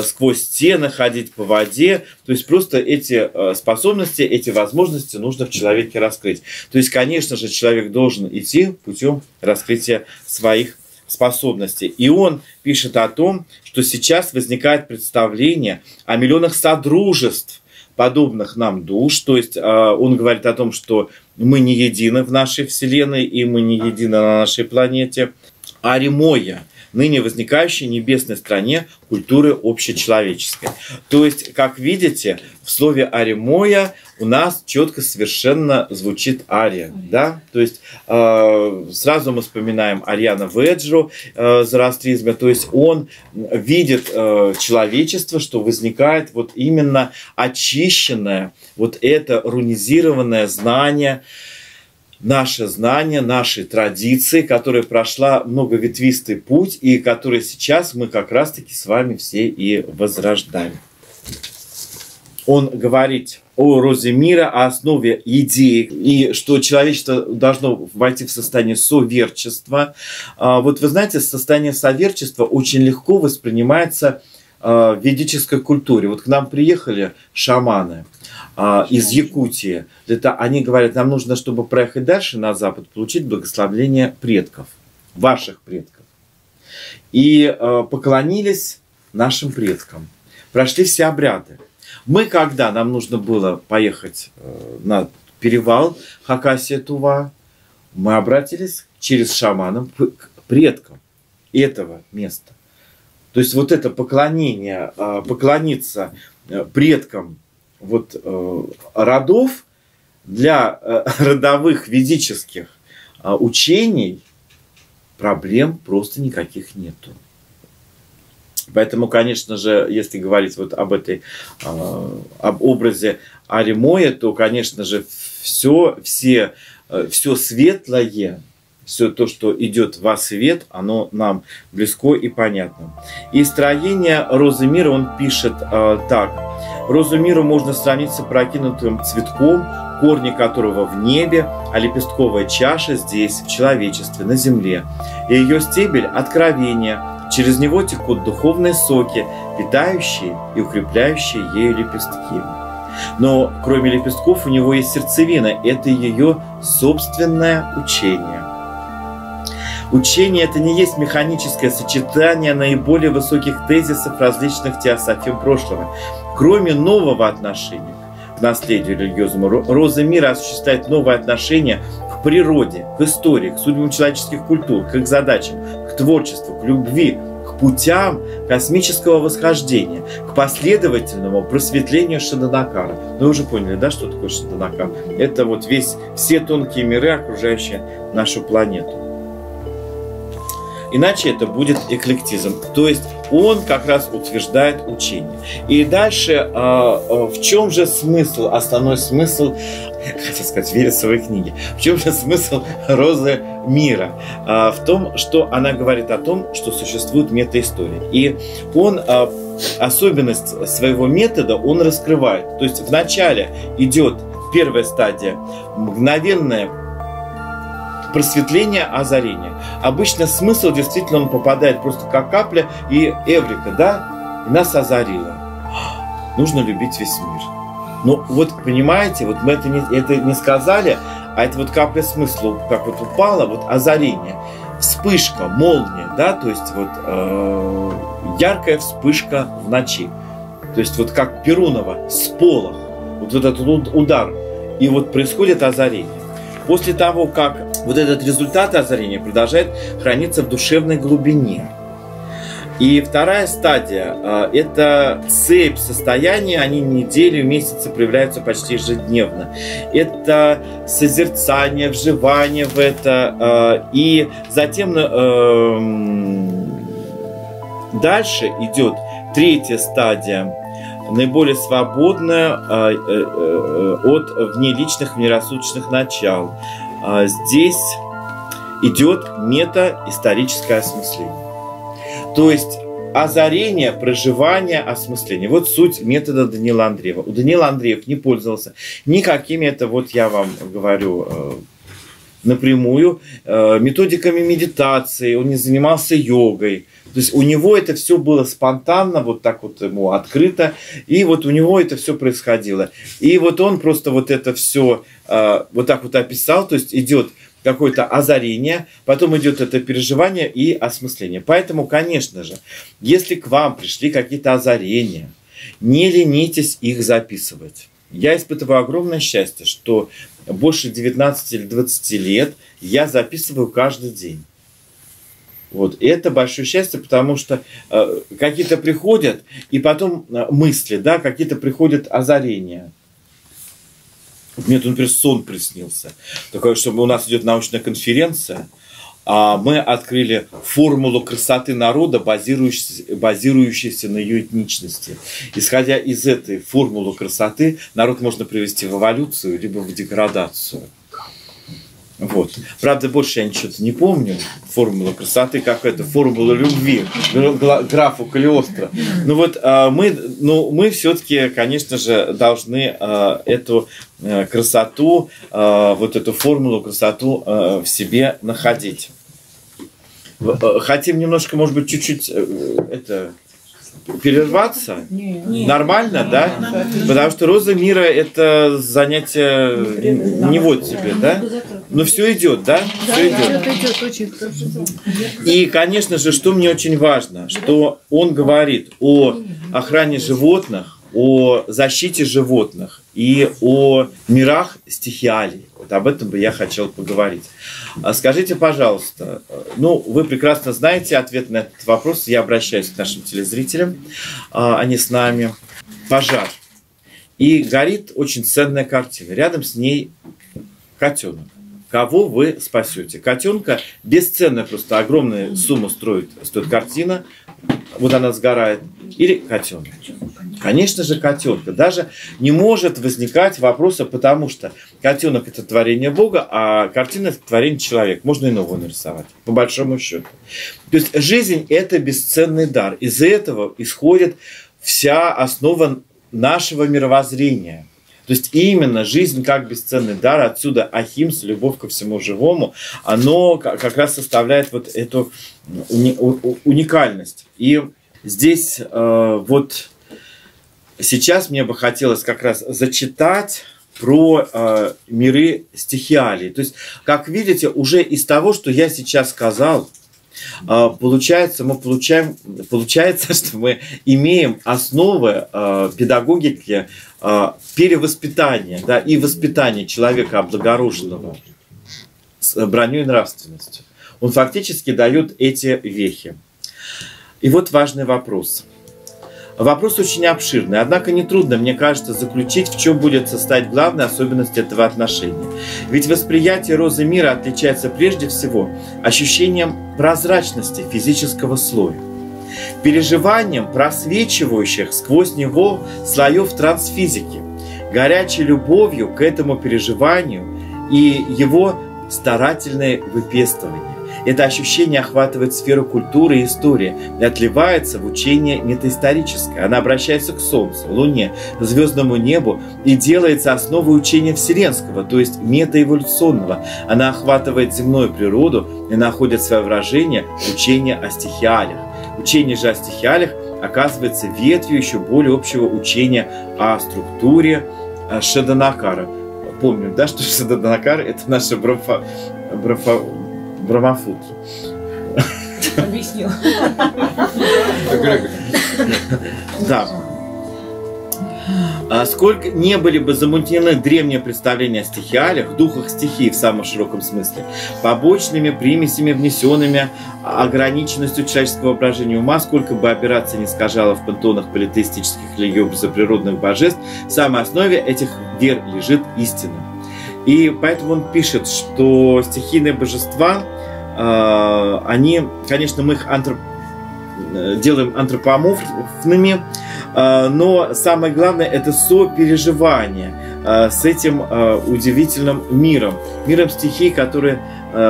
сквозь стены, ходить по воде. То есть просто эти способности, эти возможности нужно в человеке раскрыть. То есть, конечно же, человек должен идти путем раскрытия своих способностей. И он пишет о том, что сейчас возникает представление о миллионах содружеств, подобных нам душ. То есть он говорит о том, что мы не едины в нашей Вселенной, и мы не едины на нашей планете. Аримоя, ныне возникающей небесной стране культуры общечеловеческой. То есть, как видите, в слове аримоя у нас четко совершенно звучит ария, да? То есть э, сразу мы вспоминаем Ариана Веджру э, зороастризме, то есть он видит э, человечество, что возникает вот именно очищенное, вот это рунизированное знание, наше знание, наши традиции, которая прошла многоветвистый путь и который сейчас мы как раз-таки с вами все и возрождаем. Он говорит о розе мира, о основе идеи, и что человечество должно войти в состояние соверчества. А, вот вы знаете, состояние соверчества очень легко воспринимается а, в ведической культуре. Вот к нам приехали шаманы – а, из Якутии. Это они говорят, нам нужно, чтобы проехать дальше на запад, получить благословление предков, ваших предков. И э, поклонились нашим предкам. Прошли все обряды. Мы, когда нам нужно было поехать э, на перевал Хакасия-Тува, мы обратились через шаманам к предкам этого места. То есть вот это поклонение, э, поклониться э, предкам вот э, родов для э, *laughs* родовых ведических э, учений проблем просто никаких нету. Поэтому, конечно же, если говорить вот об этой, об образе Аримоя, то, конечно же, все, все, все светлое, все то, что идет во свет, оно нам близко и понятно. И строение Розы мира он пишет э, так. Розу мира можно сравнить с опрокинутым цветком, корни которого в небе, а лепестковая чаша здесь, в человечестве, на земле. И ее стебель – откровение. Через него текут духовные соки, питающие и укрепляющие ею лепестки. Но кроме лепестков у него есть сердцевина – это ее собственное учение. Учение это не есть механическое сочетание наиболее высоких тезисов различных теософий прошлого. Кроме нового отношения к наследию религиозному, Роза мира осуществляет новое отношение к природе, к истории, к судьбам человеческих культур, к их задачам, к творчеству, к любви, к путям космического восхождения, к последовательному просветлению Шаданакара. Ну, вы уже поняли, да, что такое Шаданакар? Это вот весь, все тонкие миры, окружающие нашу планету. Иначе это будет эклектизм. То есть он как раз утверждает учение. И дальше, а, а, в чем же смысл, основной смысл, хотел сказать, Вересовой книги, в чем же смысл розы мира? А, в том, что она говорит о том, что существует метаистория. И он особенность своего метода он раскрывает. То есть вначале идет первая стадия, мгновенное просветление, озарение. Обычно смысл действительно он попадает просто как капля и эврика, да, и нас озарило. Нужно любить весь мир. Ну вот понимаете, вот мы это не, это не сказали, а это вот капля смысла, как вот упала, вот озарение, вспышка, молния, да, то есть вот э, яркая вспышка в ночи. То есть вот как Перунова, сполох, вот, этот удар, и вот происходит озарение. После того, как вот этот результат озарения продолжает храниться в душевной глубине. И вторая стадия э, – это цепь состояния, они неделю, месяцы проявляются почти ежедневно. Это созерцание, вживание в это. Э, и затем э, дальше идет третья стадия, наиболее свободная от внеличных, внерассудочных начал. А здесь идет мета-историческое осмысление. То есть озарение, проживание, осмысление. Вот суть метода Данила Андреева. У Данила Андреев не пользовался никакими, это вот я вам говорю э, напрямую, э, методиками медитации, он не занимался йогой. То есть у него это все было спонтанно, вот так вот ему открыто, и вот у него это все происходило. И вот он просто вот это все э, вот так вот описал, то есть идет какое-то озарение, потом идет это переживание и осмысление. Поэтому, конечно же, если к вам пришли какие-то озарения, не ленитесь их записывать. Я испытываю огромное счастье, что больше 19 или 20 лет я записываю каждый день. Вот. И это большое счастье, потому что э, какие-то приходят, и потом э, мысли, да, какие-то приходят озарения. Мне тут, например, сон приснился. Такое, что у нас идет научная конференция, а мы открыли формулу красоты народа, базирующейся, базирующейся на ее этничности. Исходя из этой формулы красоты, народ можно привести в эволюцию, либо в деградацию. Вот. Правда, больше я ничего не помню. Формула красоты, как это, формула любви, графу Калиостро. Ну вот а, мы, ну, мы все-таки, конечно же, должны а, эту э, красоту, а, вот эту формулу красоту в себе находить. Э, хотим немножко, может быть, чуть-чуть э, это перерваться? Нет. Нормально, Нет. да? Нет. Потому что роза мира это занятие не вот тебе, да? Но все идет, да? да все идет. И, конечно же, что мне очень важно, что он говорит о охране животных, о защите животных и о мирах стихиалий. Вот об этом бы я хотел поговорить. А скажите, пожалуйста, ну, вы прекрасно знаете ответ на этот вопрос. Я обращаюсь к нашим телезрителям, а, они с нами. Пожар. И горит очень ценная картина. Рядом с ней котенок. Кого вы спасете? Котенка бесценная просто огромная сумма строит, стоит картина. Вот она сгорает. Или котенок. Конечно же, котенка. Даже не может возникать вопроса, потому что котенок – это творение Бога, а картина – это творение человека. Можно и нового нарисовать, по большому счету. То есть жизнь – это бесценный дар. Из этого исходит вся основа нашего мировоззрения – то есть именно жизнь как бесценный дар, отсюда ахимс, любовь ко всему живому, оно как раз составляет вот эту уникальность. И здесь э, вот сейчас мне бы хотелось как раз зачитать про э, миры стихиалии. То есть, как видите, уже из того, что я сейчас сказал, получается, мы получаем, получается, *laughs* что мы имеем основы э, педагогики э, перевоспитания да, и воспитания человека облагороженного с броней нравственностью. Он фактически дает эти вехи. И вот важный вопрос – Вопрос очень обширный, однако нетрудно, мне кажется, заключить, в чем будет состоять главная особенность этого отношения. Ведь восприятие розы мира отличается прежде всего ощущением прозрачности физического слоя, переживанием просвечивающих сквозь него слоев трансфизики, горячей любовью к этому переживанию и его старательное выпестование. Это ощущение охватывает сферу культуры и истории и отливается в учение метаисторическое. Она обращается к Солнцу, Луне, звездному небу и делается основой учения вселенского, то есть метаэволюционного. Она охватывает земную природу и находит свое выражение в учении о стихиалиях. Учение же о стихиалиях оказывается ветвью еще более общего учения о структуре э, Шаданакара. Помню, да, что *laughs* Шаданакар – это наша брофа, брофа, Брамафут. Объяснил. Да. А сколько не были бы замутнены древние представления о стихиалиях, духах стихий в самом широком смысле, побочными примесями, внесенными ограниченностью человеческого воображения ума, сколько бы операций не скажала в пантонах политеистических образов природных божеств, в самой основе этих вер лежит истина. И поэтому он пишет, что стихийные божества – они, конечно, мы их антроп... делаем антропоморфными, а, но самое главное это сопереживание с этим удивительным миром, миром стихий, которые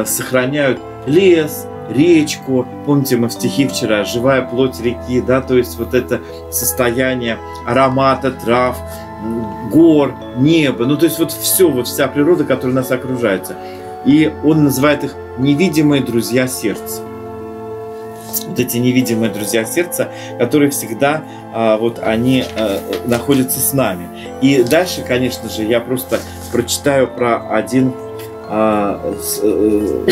сохраняют лес, речку. Помните, мы в стихи вчера «Живая плоть реки», да, то есть вот это состояние аромата трав, гор, неба, ну то есть вот все, вот вся природа, которая нас окружает. И он называет их невидимые друзья сердца. Вот эти невидимые друзья сердца, которые всегда а, вот они а, находятся с нами. И дальше, конечно же, я просто прочитаю про один а, а,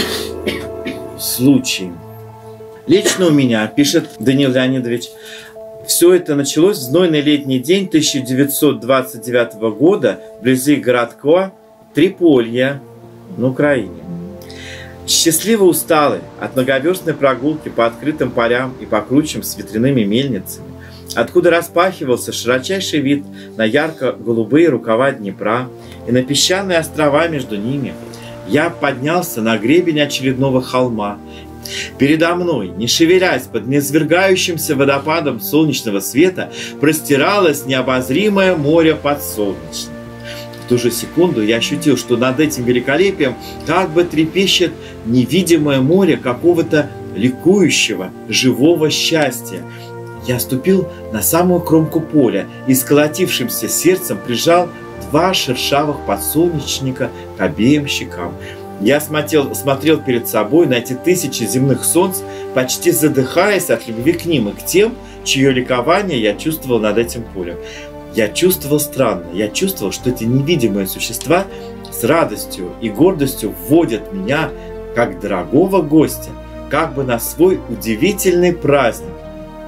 случай. Лично у меня, пишет Данил Леонидович, все это началось в знойный летний день 1929 года вблизи городка Триполья на Украине. Счастливо усталый от многоверстной прогулки по открытым полям и по кручам с ветряными мельницами, откуда распахивался широчайший вид на ярко-голубые рукава Днепра и на песчаные острова между ними, я поднялся на гребень очередного холма. Передо мной, не шевелясь под низвергающимся водопадом солнечного света, простиралось необозримое море подсолнечное. В ту же секунду я ощутил, что над этим великолепием как бы трепещет невидимое море какого-то ликующего, живого счастья. Я ступил на самую кромку поля и с колотившимся сердцем прижал два шершавых подсолнечника к обеим щекам. Я смотрел, смотрел перед собой на эти тысячи земных солнц, почти задыхаясь от любви к ним и к тем, чье ликование я чувствовал над этим полем. Я чувствовал странно, я чувствовал, что эти невидимые существа с радостью и гордостью вводят меня, как дорогого гостя, как бы на свой удивительный праздник,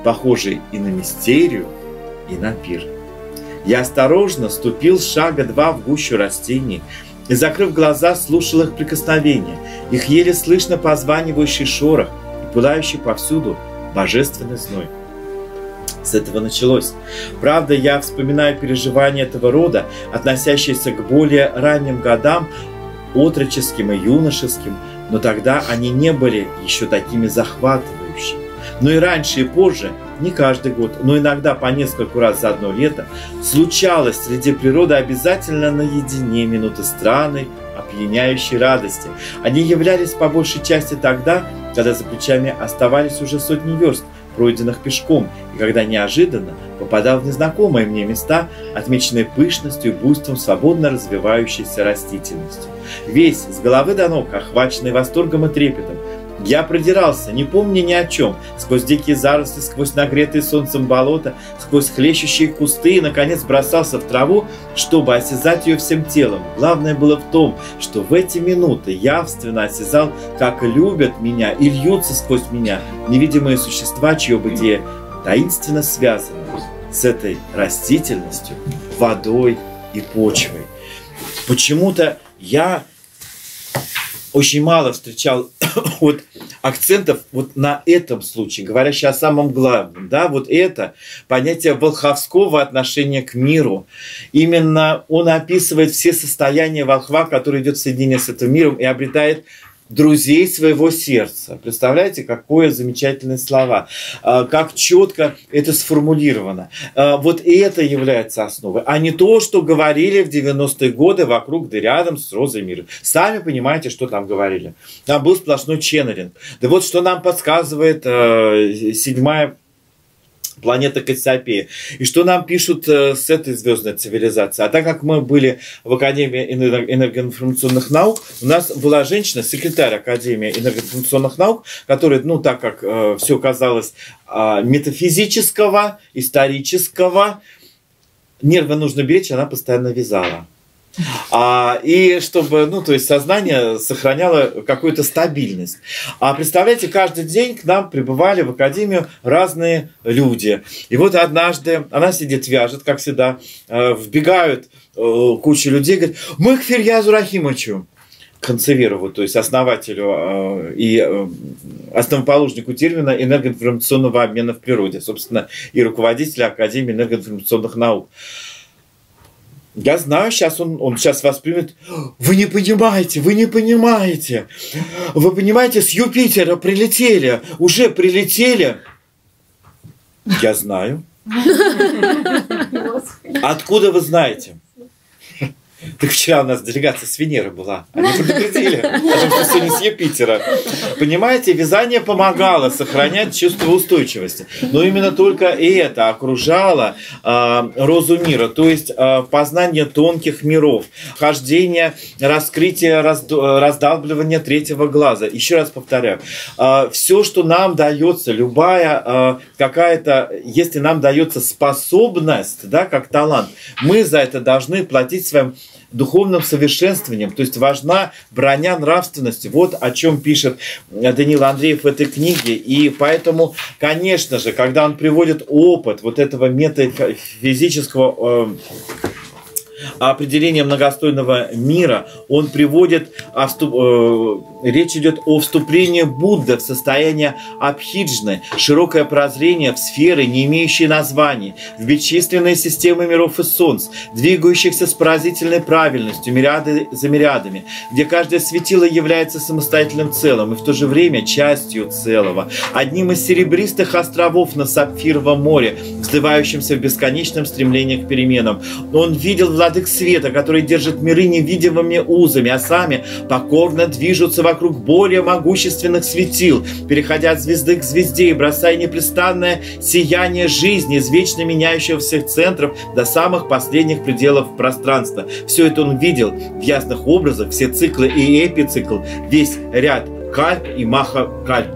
похожий и на мистерию, и на пир. Я осторожно ступил шага два в гущу растений и, закрыв глаза, слушал их прикосновения, их еле слышно позванивающий шорох и пылающий повсюду божественный зной с этого началось. Правда, я вспоминаю переживания этого рода, относящиеся к более ранним годам, отроческим и юношеским, но тогда они не были еще такими захватывающими. Но и раньше и позже не каждый год, но иногда по нескольку раз за одно лето, случалось среди природы обязательно наедине минуты странной, опьяняющей радости. Они являлись по большей части тогда, когда за плечами оставались уже сотни верст, пройденных пешком, и когда неожиданно попадал в незнакомые мне места, отмеченные пышностью и буйством свободно развивающейся растительностью. Весь, с головы до ног, охваченный восторгом и трепетом, я продирался, не помня ни о чем, сквозь дикие заросли, сквозь нагретые солнцем болото, сквозь хлещущие кусты и, наконец, бросался в траву, чтобы осязать ее всем телом. Главное было в том, что в эти минуты явственно осязал, как любят меня и льются сквозь меня невидимые существа, чье бытие таинственно связано с этой растительностью, водой и почвой. Почему-то я очень мало встречал *coughs* вот акцентов вот на этом случае, говорящий о самом главном, да, вот это понятие волховского отношения к миру. Именно он описывает все состояния волхва, который идет в соединение с этим миром и обретает друзей своего сердца. Представляете, какое замечательные слова, а, как четко это сформулировано. А, вот это является основой, а не то, что говорили в 90-е годы вокруг да рядом с Розой мира. Сами понимаете, что там говорили. Там был сплошной ченнелинг. Да вот что нам подсказывает э, седьмая планета Кассиопея. И что нам пишут э, с этой звездной цивилизации? А так как мы были в Академии энергоинформационных наук, у нас была женщина, секретарь Академии энергоинформационных наук, которая, ну, так как э, все казалось э, метафизического, исторического, нервы нужно беречь, она постоянно вязала. А, и чтобы, ну, то есть сознание сохраняло какую-то стабильность. А представляете, каждый день к нам прибывали в академию разные люди. И вот однажды она сидит, вяжет, как всегда, э, вбегают э, куча людей, говорят, мы к Фирьязу Рахимовичу. Концевирову, то есть основателю э, и основоположнику термина энергоинформационного обмена в природе, собственно, и руководителя Академии энергоинформационных наук. Я знаю, сейчас он, он сейчас воспримет. Вы не понимаете, вы не понимаете. Вы понимаете, с Юпитера прилетели, уже прилетели. Я знаю. *laughs* Откуда вы знаете? Так вчера у нас делегация с Венеры была. Они предупредили о том, что сегодня с Юпитера. Понимаете, вязание помогало сохранять чувство устойчивости. Но именно только это окружало э, розу мира. То есть э, познание тонких миров, хождение, раскрытие, разд, раздалбливание третьего глаза. Еще раз повторяю. Э, все, что нам дается, любая э, какая-то, если нам дается способность, да, как талант, мы за это должны платить своим духовным совершенствованием, то есть важна броня нравственности. Вот о чем пишет Данил Андреев в этой книге. И поэтому, конечно же, когда он приводит опыт вот этого метафизического э, определение многостойного мира, он приводит, о вступ, э, речь идет о вступлении Будды в состояние абхиджны, широкое прозрение в сферы, не имеющие названий, в бесчисленные системы миров и солнц, двигающихся с поразительной правильностью, мириады за мириадами, где каждое светило является самостоятельным целым и в то же время частью целого, одним из серебристых островов на Сапфировом море, вздывающимся в бесконечном стремлении к переменам. Он видел владык света, которые держат миры невидимыми узами, а сами покорно движутся вокруг более могущественных светил, переходя от звезды к звезде и бросая непрестанное сияние жизни из вечно меняющего центров до самых последних пределов пространства. Все это он видел в ясных образах, все циклы и эпицикл, весь ряд кальп и маха кальп.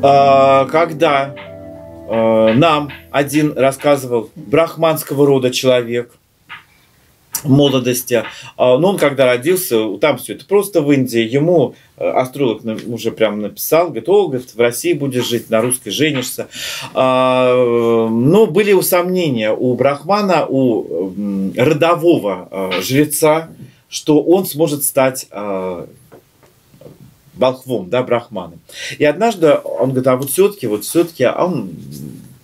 А, когда Э, нам один рассказывал брахманского рода человек молодости. А, но он когда родился, там все это просто в Индии, ему э, астролог уже прям написал, говорит, о, говорит, в России будешь жить, на русской женишься. А, но были усомнения у брахмана, у родового э, жреца, что он сможет стать волхвом, да, брахманом. И однажды он говорит, а вот все-таки, вот все-таки, а он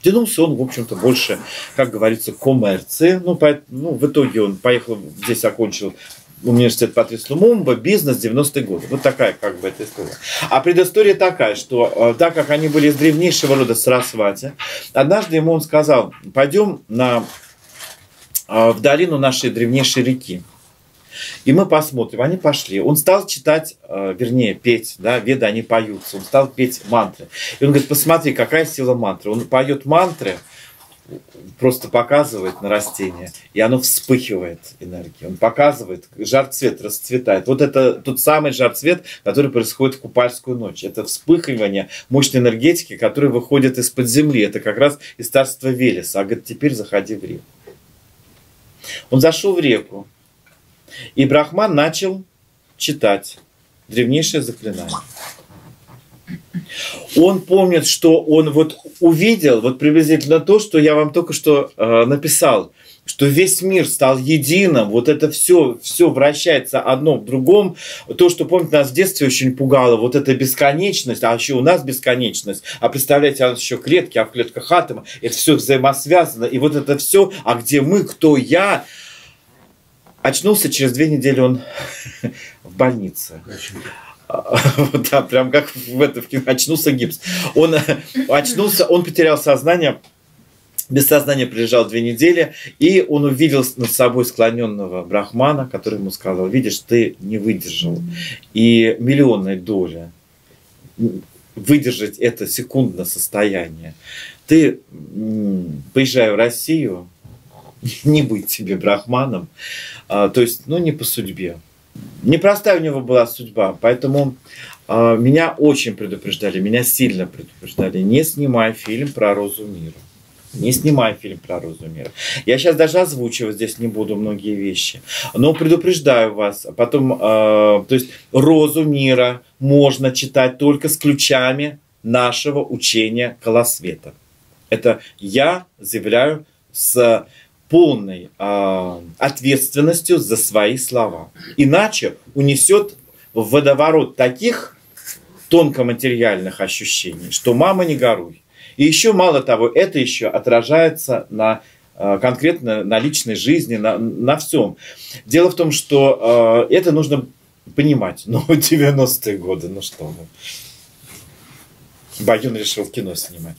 тянулся он, в общем-то, больше, как говорится, коммерции. Ну, по, ну, в итоге он поехал, здесь окончил университет Патрис Лумумба, бизнес 90-е годы. Вот такая как бы эта история. А предыстория такая, что э, так как они были из древнейшего рода Сарасвати, однажды ему он сказал, пойдем на, э, в долину нашей древнейшей реки. И мы посмотрим. Они пошли. Он стал читать, э, вернее, петь, да, веды, они поются. Он стал петь мантры. И он говорит, посмотри, какая сила мантры. Он поет мантры, просто показывает на растение, и оно вспыхивает энергией. Он показывает, жар-цвет расцветает. Вот это тот самый жар-цвет, который происходит в Купальскую ночь. Это вспыхивание мощной энергетики, которая выходит из-под земли. Это как раз из царства Велеса. А говорит, теперь заходи в реку. Он зашел в реку, и Брахман начал читать древнейшее заклинание. Он помнит, что он вот увидел, вот приблизительно то, что я вам только что э, написал, что весь мир стал единым, вот это все, все вращается одно в другом. То, что, помните, нас в детстве очень пугало, вот эта бесконечность, а еще у нас бесконечность, а представляете, а у нас еще клетки, а в клетках атома, это все взаимосвязано, и вот это все, а где мы, кто я, очнулся через две недели он *laughs* в больнице. Да, *laughs* прям как в это в кино. Очнулся гипс. Он *laughs* очнулся, он потерял сознание, без сознания прилежал две недели, и он увидел над собой склоненного брахмана, который ему сказал, видишь, ты не выдержал. И миллионная доля выдержать это секундное состояние. Ты, поезжай в Россию, *laughs* не быть тебе брахманом, а, то есть, ну, не по судьбе. Непростая у него была судьба, поэтому э, меня очень предупреждали, меня сильно предупреждали. Не снимай фильм про Розу Мира. Не снимай фильм про Розу Мира. Я сейчас даже озвучивать здесь не буду многие вещи. Но предупреждаю вас. Потом, э, то есть Розу Мира можно читать только с ключами нашего учения Колосвета. Это я заявляю с полной э, ответственностью за свои слова. Иначе унесет в водоворот таких тонкоматериальных ощущений, что мама не горуй. И еще мало того, это еще отражается на э, конкретно на личной жизни, на, на всем. Дело в том, что э, это нужно понимать. *laughs* Ну, 90-е годы, ну что вы. Баюн решил кино снимать.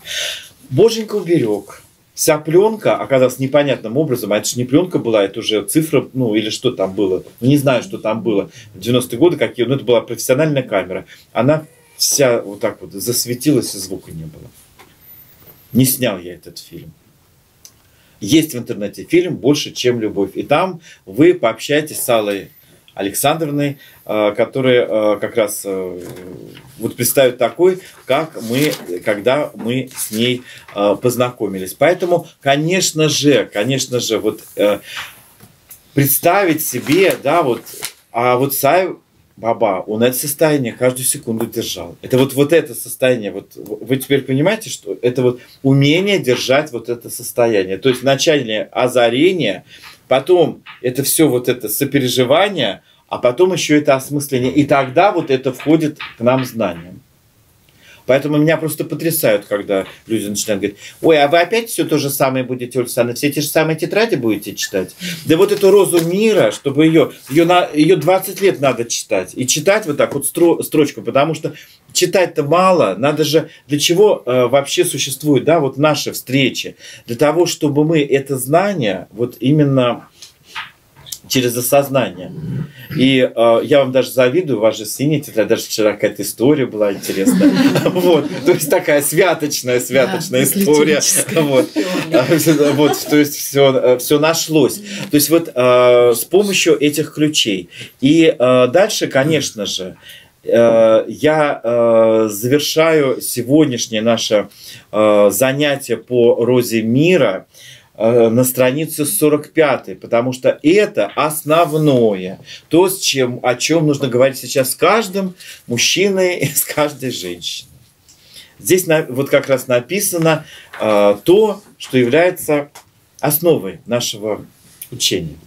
Боженька уберег вся пленка оказалась непонятным образом, а это же не пленка была, это уже цифра, ну или что там было, ну, не знаю, что там было в 90-е годы, какие, ну это была профессиональная камера, она вся вот так вот засветилась и звука не было. Не снял я этот фильм. Есть в интернете фильм «Больше, чем любовь». И там вы пообщаетесь с Аллой Александровной, э, которая э, как раз э, вот представит такой, как мы, когда мы с ней познакомились. Поэтому, конечно же, конечно же, вот представить себе, да, вот, а вот Сай Баба, он это состояние каждую секунду держал. Это вот, вот это состояние, вот вы теперь понимаете, что это вот умение держать вот это состояние. То есть начальное озарение, Потом это все вот это сопереживание, а потом еще это осмысление. И тогда вот это входит к нам знанием. Поэтому меня просто потрясают, когда люди начинают говорить, ой, а вы опять все то же самое будете, Ольга все те же самые тетради будете читать? Да вот эту розу мира, чтобы ее, ее, на, ее 20 лет надо читать. И читать вот так вот стро, строчку, потому что читать-то мало, надо же, для чего э, вообще существует, да, вот наши встречи? Для того, чтобы мы это знание вот именно через осознание. И э, я вам даже завидую, у вас же синяя тетрадь, даже вчера какая-то история была интересная. *laughs* Вот, то есть такая святочная, святочная история. Вот, вот, то есть все, все нашлось. То есть вот э, с помощью этих ключей. И э, дальше, конечно же, я завершаю сегодняшнее наше занятие по розе мира Э, на странице 45, потому что это основное, то, с чем, о чем нужно говорить сейчас с каждым мужчиной и с каждой женщиной. Здесь вот как раз написано э, то, что является основой нашего учения.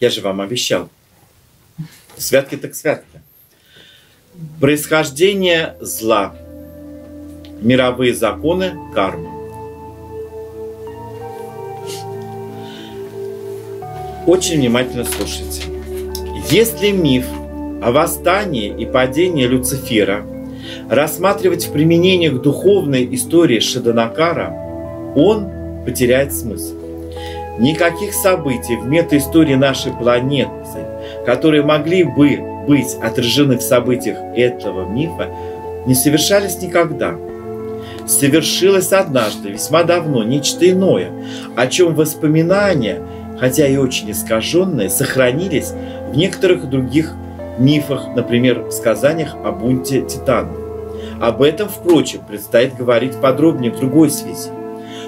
Я же вам обещал. Святки так святки. Происхождение зла. Мировые законы кармы. Очень внимательно слушайте. Если миф о восстании и падении Люцифера рассматривать в применении к духовной истории Шаданакара, он потеряет смысл. Никаких событий в метаистории нашей планеты, которые могли бы быть отражены в событиях этого мифа, не совершались никогда. Совершилось однажды, весьма давно, нечто иное, о чем воспоминания, хотя и очень искаженные, сохранились в некоторых других мифах, например, в сказаниях о бунте титанов. Об этом, впрочем, предстоит говорить подробнее в другой связи.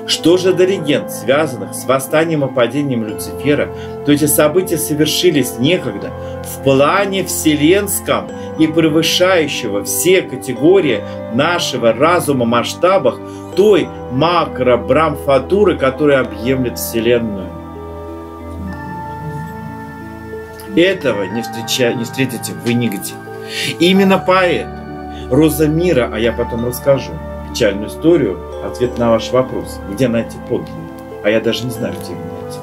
Что же до легенд, связанных с восстанием и падением Люцифера, то эти события совершились некогда в плане вселенском и превышающего все категории нашего разума масштабах той макро-брамфатуры, которая объемлет Вселенную. Этого не, встреча, не встретите вы нигде. именно поэтому Роза Мира, а я потом расскажу печальную историю, ответ на ваш вопрос, где найти подлинник. А я даже не знаю, где его найти.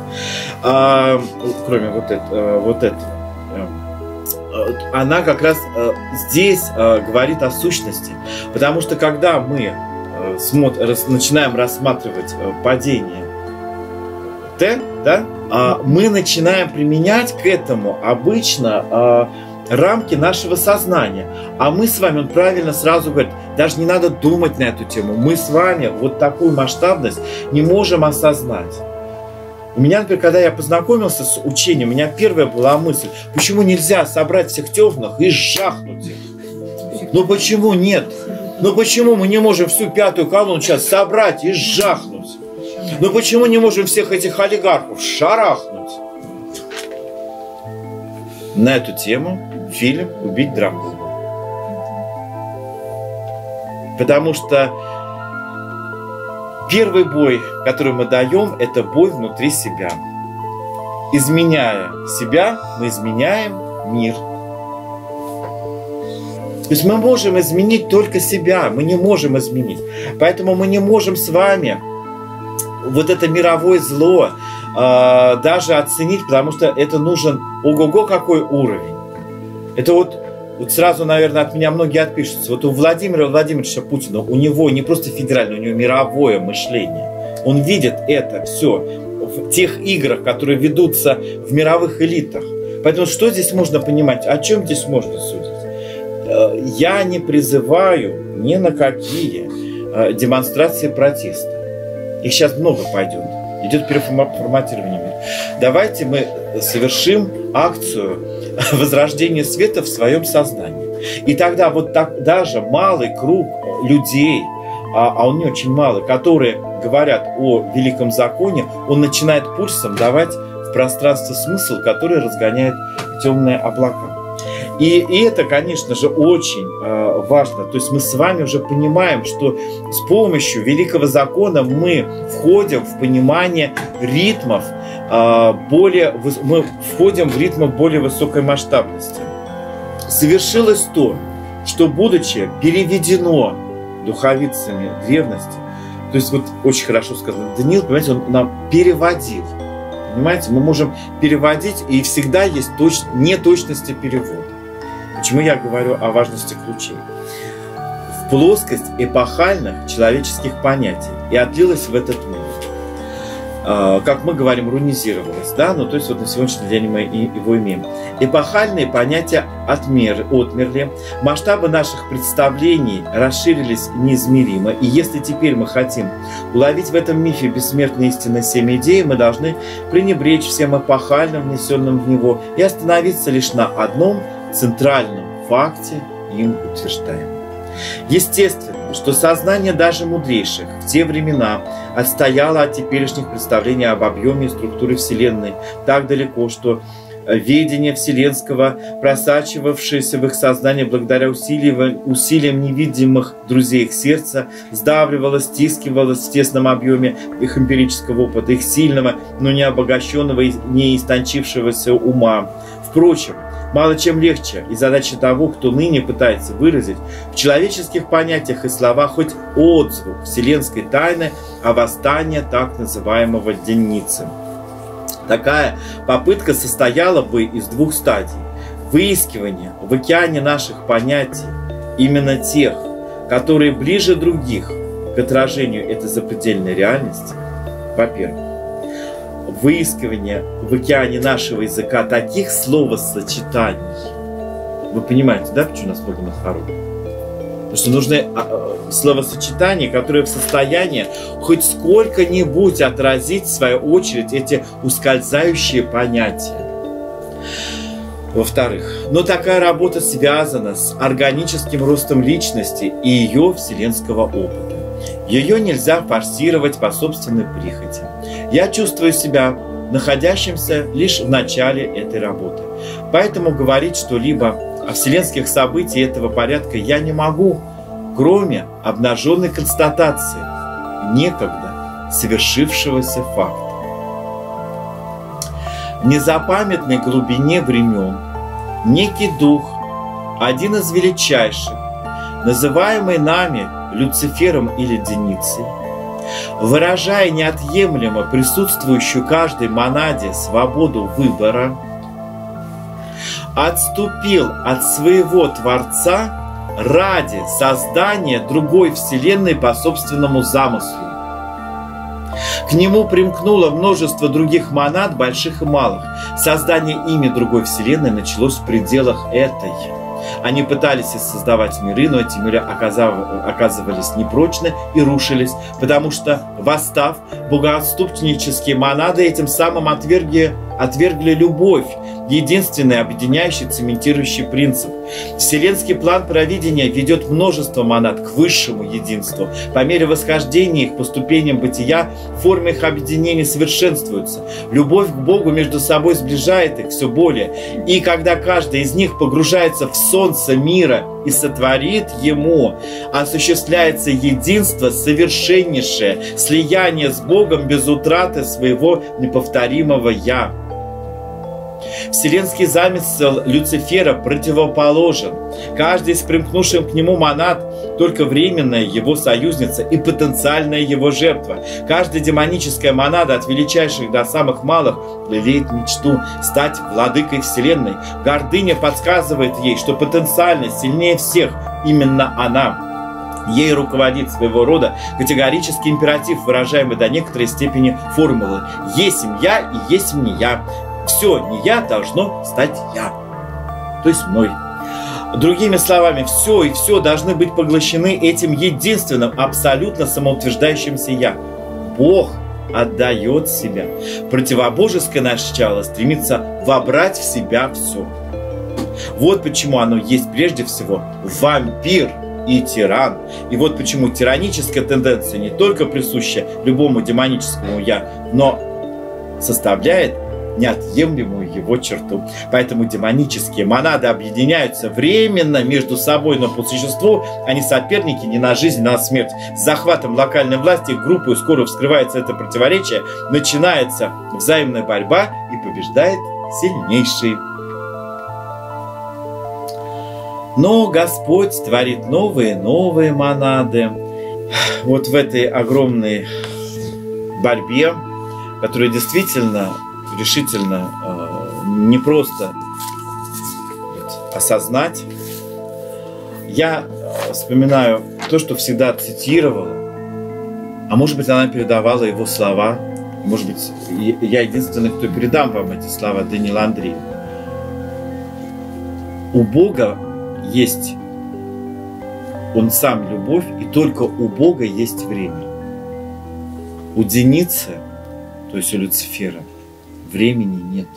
А, кроме вот, это, вот этого. Эм, она как раз э, здесь э, говорит о сущности. Потому что когда мы э, начинаем рассматривать падение Т, да, а, мы начинаем применять к этому обычно а, рамки нашего сознания. А мы с вами, он правильно сразу говорит, даже не надо думать на эту тему. Мы с вами вот такую масштабность не можем осознать. У меня, например, когда я познакомился с учением, у меня первая была мысль, почему нельзя собрать всех темных и сжахнуть их? Ну почему нет? Ну почему мы не можем всю пятую колонну сейчас собрать и сжахнуть? Ну почему не можем всех этих олигархов шарахнуть? На эту тему фильм «Убить дракона». Потому что первый бой, который мы даем, это бой внутри себя. Изменяя себя, мы изменяем мир. То есть мы можем изменить только себя, мы не можем изменить. Поэтому мы не можем с вами вот это мировое зло э, даже оценить, потому что это нужен ого-го какой уровень. Это вот, вот сразу, наверное, от меня многие отпишутся. Вот у Владимира Владимировича Путина, у него не просто федеральное, у него мировое мышление. Он видит это все в тех играх, которые ведутся в мировых элитах. Поэтому что здесь можно понимать? О чем здесь можно судить? Э, я не призываю ни на какие э, демонстрации протеста. Их сейчас много пойдет. Идет переформатирование мира. Давайте мы совершим акцию возрождения света в своем сознании. И тогда вот так, даже малый круг людей, а, а он не очень малый, которые говорят о великом законе, он начинает пульсом давать в пространство смысл, который разгоняет темные облака. И, и это, конечно же, очень э, важно. То есть мы с вами уже понимаем, что с помощью великого закона мы входим в понимание ритмов более, мы входим в ритмы более высокой масштабности. Совершилось то, что будучи переведено духовицами древности, то есть вот очень хорошо сказано, Даниил, понимаете, он нам переводил. Понимаете, мы можем переводить, и всегда есть точ... неточности перевода. Почему я говорю о важности ключей? В плоскость эпохальных человеческих понятий и отлилась в этот мир. А, как мы говорим, рунизировалась, да, ну то есть вот на сегодняшний день мы его имеем. Эпохальные понятия отмер, отмерли, масштабы наших представлений расширились неизмеримо, и если теперь мы хотим уловить в этом мифе бессмертной истины семь идей, мы должны пренебречь всем эпохальным, внесенным в него, и остановиться лишь на одном – центральном факте им утверждаем. Естественно, что сознание даже мудрейших в те времена отстояло от теперешних представлений об объеме и структуре Вселенной так далеко, что ведение Вселенского, просачивавшееся в их сознание благодаря усилиям, усилиям невидимых друзей их сердца, сдавливало, стискивалось в тесном объеме их эмпирического опыта, их сильного, но не обогащенного и не истончившегося ума. Впрочем, мало чем легче и задача того, кто ныне пытается выразить в человеческих понятиях и словах хоть отзвук вселенской тайны о восстании так называемого Деницы. Такая попытка состояла бы из двух стадий. Выискивание в океане наших понятий именно тех, которые ближе других к отражению этой запредельной реальности, во-первых. Выискивание в океане нашего языка таких словосочетаний. Вы понимаете, да, почему у нас много нахоров? Потому что нужны а, а, словосочетания, которые в состоянии хоть сколько-нибудь отразить, в свою очередь, эти ускользающие понятия. Во-вторых, но такая работа связана с органическим ростом личности и ее вселенского опыта. Ее нельзя форсировать по собственной прихоти. Я чувствую себя находящимся лишь в начале этой работы. Поэтому говорить что-либо о вселенских событиях этого порядка я не могу, кроме обнаженной констатации некогда совершившегося факта. В незапамятной глубине времен некий дух, один из величайших, называемый нами Люцифером или Деницей, выражая неотъемлемо присутствующую каждой монаде свободу выбора, отступил от своего Творца ради создания другой Вселенной по собственному замыслу. К нему примкнуло множество других монад, больших и малых. Создание ими другой вселенной началось в пределах этой. Они пытались создавать миры, но эти миры оказывались непрочны и рушились, потому что, восстав, богоотступнические монады этим самым отвергли, отвергли любовь, единственный объединяющий, цементирующий принцип. Вселенский план провидения ведет множество монад к высшему единству. По мере восхождения их по ступеням бытия формы их объединения совершенствуются. Любовь к Богу между собой сближает их все более. И когда каждый из них погружается в солнце мира и сотворит ему, осуществляется единство совершеннейшее, слияние с Богом без утраты своего неповторимого «Я». Вселенский замысел Люцифера противоположен. Каждый из примкнувших к нему монад только временная его союзница и потенциальная его жертва. Каждая демоническая монада от величайших до самых малых лелеет мечту стать владыкой Вселенной. Гордыня подсказывает ей, что потенциально сильнее всех именно она. Ей руководит своего рода категорический императив, выражаемый до некоторой степени формулы «Есть я и есть мне я» все не я должно стать я, то есть мной. Другими словами, все и все должны быть поглощены этим единственным, абсолютно самоутверждающимся я. Бог отдает себя. Противобожеское начало стремится вобрать в себя все. Вот почему оно есть прежде всего вампир и тиран. И вот почему тираническая тенденция не только присуща любому демоническому «я», но составляет неотъемлемую его черту. Поэтому демонические монады объединяются временно между собой, но по существу они соперники не на жизнь, а на смерть. С захватом локальной власти группы скоро вскрывается это противоречие, начинается взаимная борьба и побеждает сильнейший. Но Господь творит новые, новые монады. Вот в этой огромной борьбе, которая действительно решительно э, не просто осознать. Я э, вспоминаю то, что всегда цитировала, а может быть, она передавала его слова. Может быть, я единственный, кто передам вам эти слова Данил Андрей. У Бога есть Он сам любовь, и только у Бога есть время. У Деницы, то есть у Люцифера, времени нет.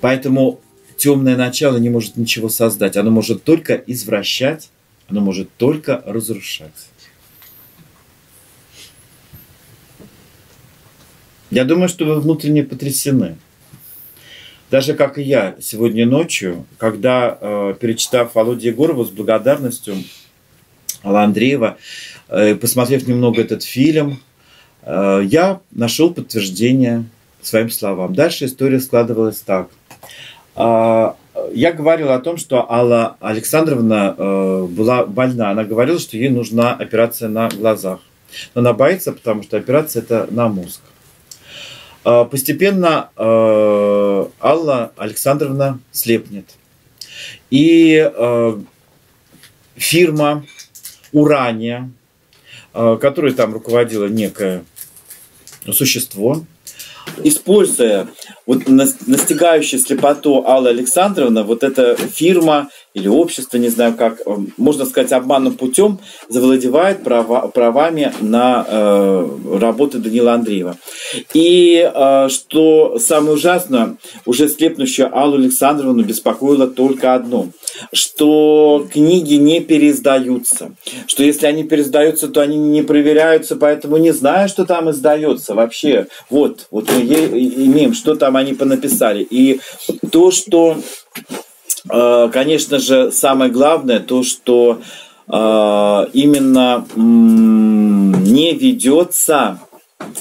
Поэтому темное начало не может ничего создать. Оно может только извращать, оно может только разрушать. Я думаю, что вы внутренне потрясены. Даже как и я сегодня ночью, когда, э, перечитав Володя Егорова с благодарностью Алла Андреева, э, посмотрев немного этот фильм, я нашел подтверждение своим словам. Дальше история складывалась так. А, я говорил о том, что Алла Александровна э, была больна. Она говорила, что ей нужна операция на глазах. Но она боится, потому что операция это на мозг. э, постепенно э, Алла Александровна слепнет. И э, фирма Урания, э, которой там руководила некое существо, используя вот настигающую слепоту Алла Александровна, вот эта фирма или общество, не знаю как, э, можно сказать, обманным путем завладевает права, правами на э, работы Данила Андреева. И э, что самое ужасное, уже слепнущую Аллу Александровну беспокоило только одно, что книги не переиздаются, что если они переиздаются, то они не проверяются, поэтому не знаю, что там издается вообще. Вот, вот мы имеем, что там они понаписали. И то, что Э, конечно же, самое главное то, что э, именно не ведется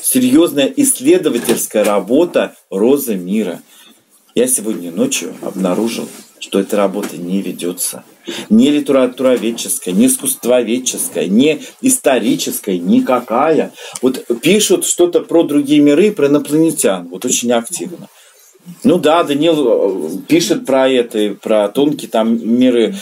серьезная исследовательская работа розы мира. Я сегодня ночью обнаружил, что эта работа не ведется. Не литературоведческая, не искусствоведческая, не историческая, никакая. Вот пишут что-то про другие миры, про инопланетян, вот очень активно. Ну да, Данил э, пишет про это, про тонкие там миры.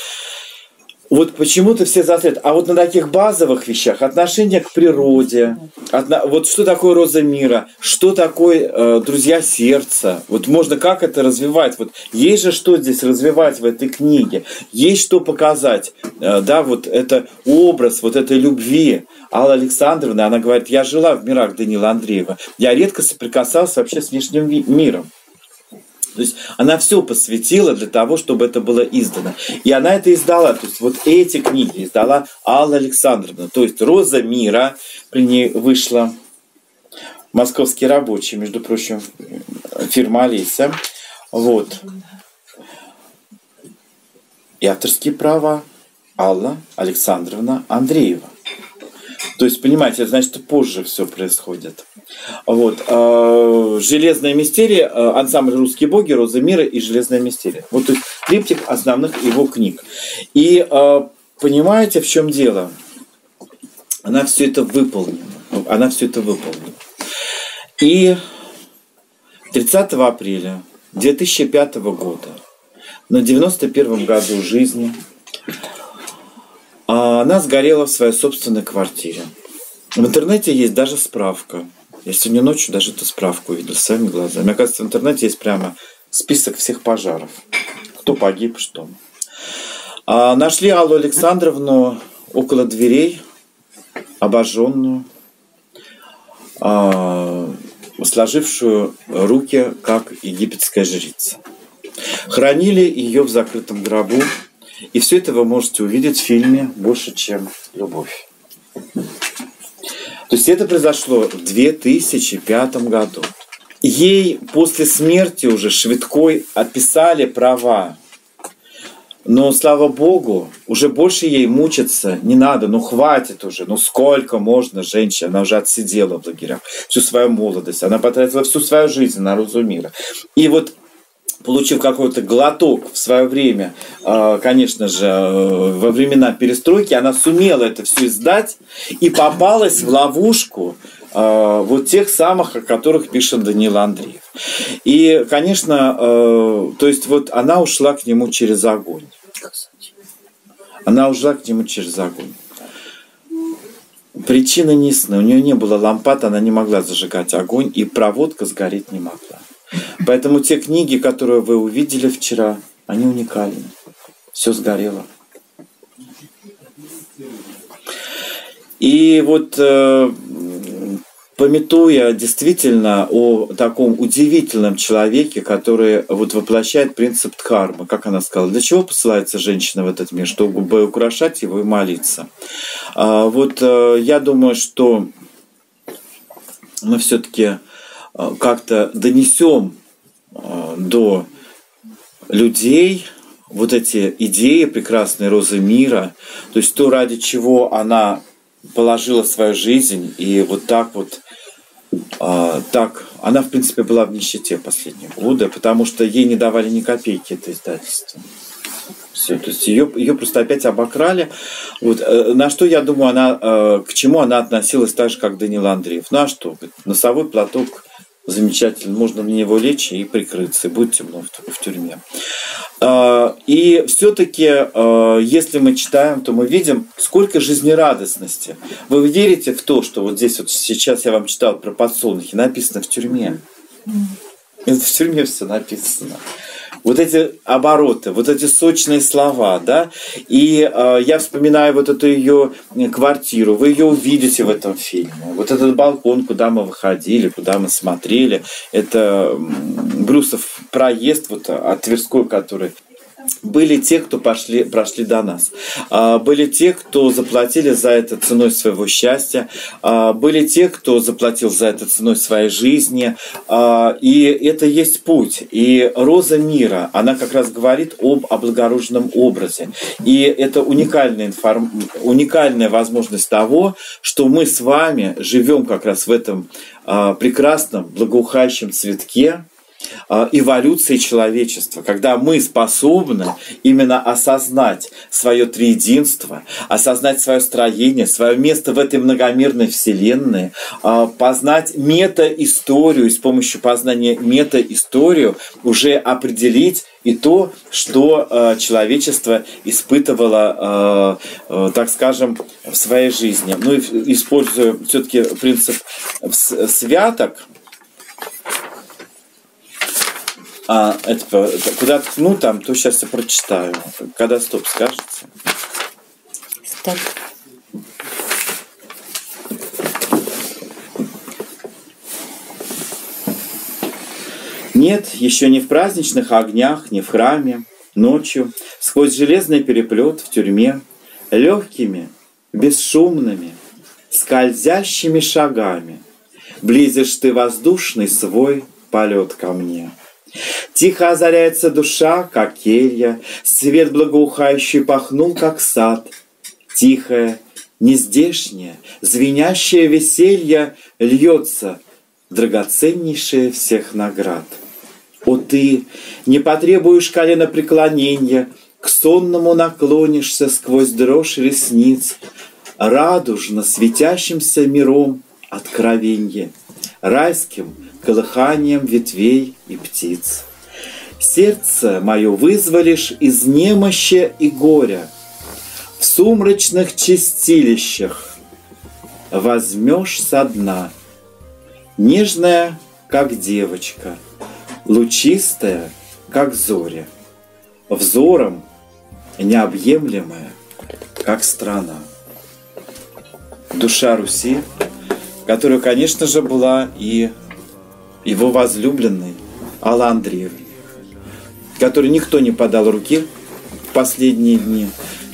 Вот почему-то все заостряют. А вот на таких базовых вещах, отношение к природе, отно, вот что такое роза мира, что такое э, друзья сердца, вот можно как это развивать, вот есть же что здесь развивать в этой книге, есть что показать, э, да, вот это образ вот этой любви. Алла Александровна, она говорит, я жила в мирах Данила Андреева, я редко соприкасалась вообще с внешним миром. То есть она все посвятила для того, чтобы это было издано. И она это издала. То есть вот эти книги издала Алла Александровна. То есть «Роза мира» при ней вышла. Московский рабочий, между прочим, фирма Алиса. Вот. И авторские права Алла Александровна Андреева. То есть, понимаете, значит, позже все происходит. Вот. А, Железная мистерия, а, ансамбль «Русские боги», «Роза мира» и «Железная мистерия». Вот то есть триптих основных его книг. И а, понимаете, в чем дело? Она все это выполнила. Она все это выполнила. И 30 апреля 2005 года, на 91 году жизни, она сгорела в своей собственной квартире. В интернете есть даже справка. Я сегодня ночью даже эту справку увидел своими глазами. Оказывается, в интернете есть прямо список всех пожаров. Кто погиб, что. А нашли Аллу Александровну около дверей, обожженную, а, сложившую руки, как египетская жрица. Хранили ее в закрытом гробу и все это вы можете увидеть в фильме «Больше, чем любовь». То есть это произошло в 2005 году. Ей после смерти уже Швидкой отписали права. Но, слава богу, уже больше ей мучиться не надо. Ну, хватит уже. Ну, сколько можно женщин? Она уже отсидела в лагерях всю свою молодость. Она потратила всю свою жизнь на розу мира. И вот получив какой-то глоток в свое время, а, конечно же, э, во времена перестройки, она сумела это все издать и попалась в ловушку а, вот тех самых, о которых пишет Данил Андреев. И, конечно, э, то есть вот она ушла к нему через огонь. Она ушла к нему через огонь. Причина не. У нее не было лампад, она не могла зажигать огонь, и проводка сгореть не могла. Поэтому те книги, которые вы увидели вчера, они уникальны. Все сгорело. И вот э, пометуя действительно о таком удивительном человеке, который вот воплощает принцип дхармы, как она сказала, для чего посылается женщина в этот мир, чтобы украшать его и молиться. А вот э, я думаю, что мы все-таки как-то донесем э, до людей вот эти идеи прекрасной розы мира, то есть то, ради чего она положила свою жизнь, и вот так вот а, так, она, в принципе, была в нищете последние годы, потому что ей не давали ни копейки это издательство. Все, то есть ее, ее просто опять обокрали. Вот, на что, я думаю, она, к чему она относилась так же, как Данила Андреев. Ну а что? Носовой платок замечательно, можно на него лечь и прикрыться, и будет темно в, в тюрьме. А, и все-таки, а, если мы читаем, то мы видим, сколько жизнерадостности. Вы верите в то, что вот здесь вот сейчас я вам читал про подсолнухи, написано в тюрьме? В тюрьме все написано вот эти обороты, вот эти сочные слова, да, и э, я вспоминаю вот эту ее квартиру, вы ее увидите в этом фильме, вот этот балкон, куда мы выходили, куда мы смотрели, это Брюсов проезд вот от Тверской, который были те, кто пошли, прошли до нас. А, были те, кто заплатили за это ценой своего счастья. А, были те, кто заплатил за это ценой своей жизни. А, и это есть путь. И роза мира, она как раз говорит об облагороженном образе. И это уникальная, информ... уникальная возможность того, что мы с вами живем как раз в этом прекрасном, благоухающем цветке, эволюции человечества, когда мы способны именно осознать свое триединство, осознать свое строение, свое место в этой многомерной вселенной, а, познать мета-историю, с помощью познания мета-историю уже определить и то, что э, человечество испытывало, э, э, так скажем, в своей жизни. Ну, используя все-таки принцип святок, а, это, куда ткну там, то сейчас я прочитаю. Когда стоп скажете? Стоп. Нет, еще не в праздничных огнях, не в храме, ночью, сквозь железный переплет в тюрьме, легкими, бесшумными, скользящими шагами, близишь ты воздушный свой полет ко мне — Тихо озаряется душа, как келья, Свет благоухающий пахнул, как сад. Тихое, нездешнее, звенящее веселье Льется, драгоценнейшее всех наград. О ты, не потребуешь колена преклонения, К сонному наклонишься сквозь дрожь ресниц, Радужно светящимся миром откровенье, Райским — колыханием ветвей и птиц. Сердце мое вызволишь из немощи и горя, В сумрачных чистилищах возьмешь со дна, Нежная, как девочка, лучистая, как зоря, Взором необъемлемая, как страна. Душа Руси, которая, конечно же, была и его возлюбленной Алла которой никто не подал руки в последние дни,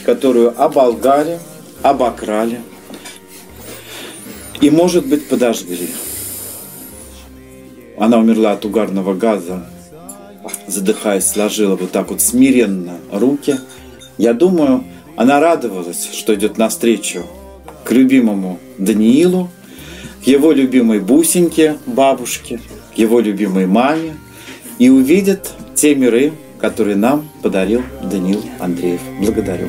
которую оболгали, обокрали и, может быть, подожгли. Она умерла от угарного газа, задыхаясь, сложила вот так вот смиренно руки. Я думаю, она радовалась, что идет навстречу к любимому Даниилу, к его любимой бусинке, бабушке – его любимой маме и увидит те миры, которые нам подарил Данил Андреев. Благодарю.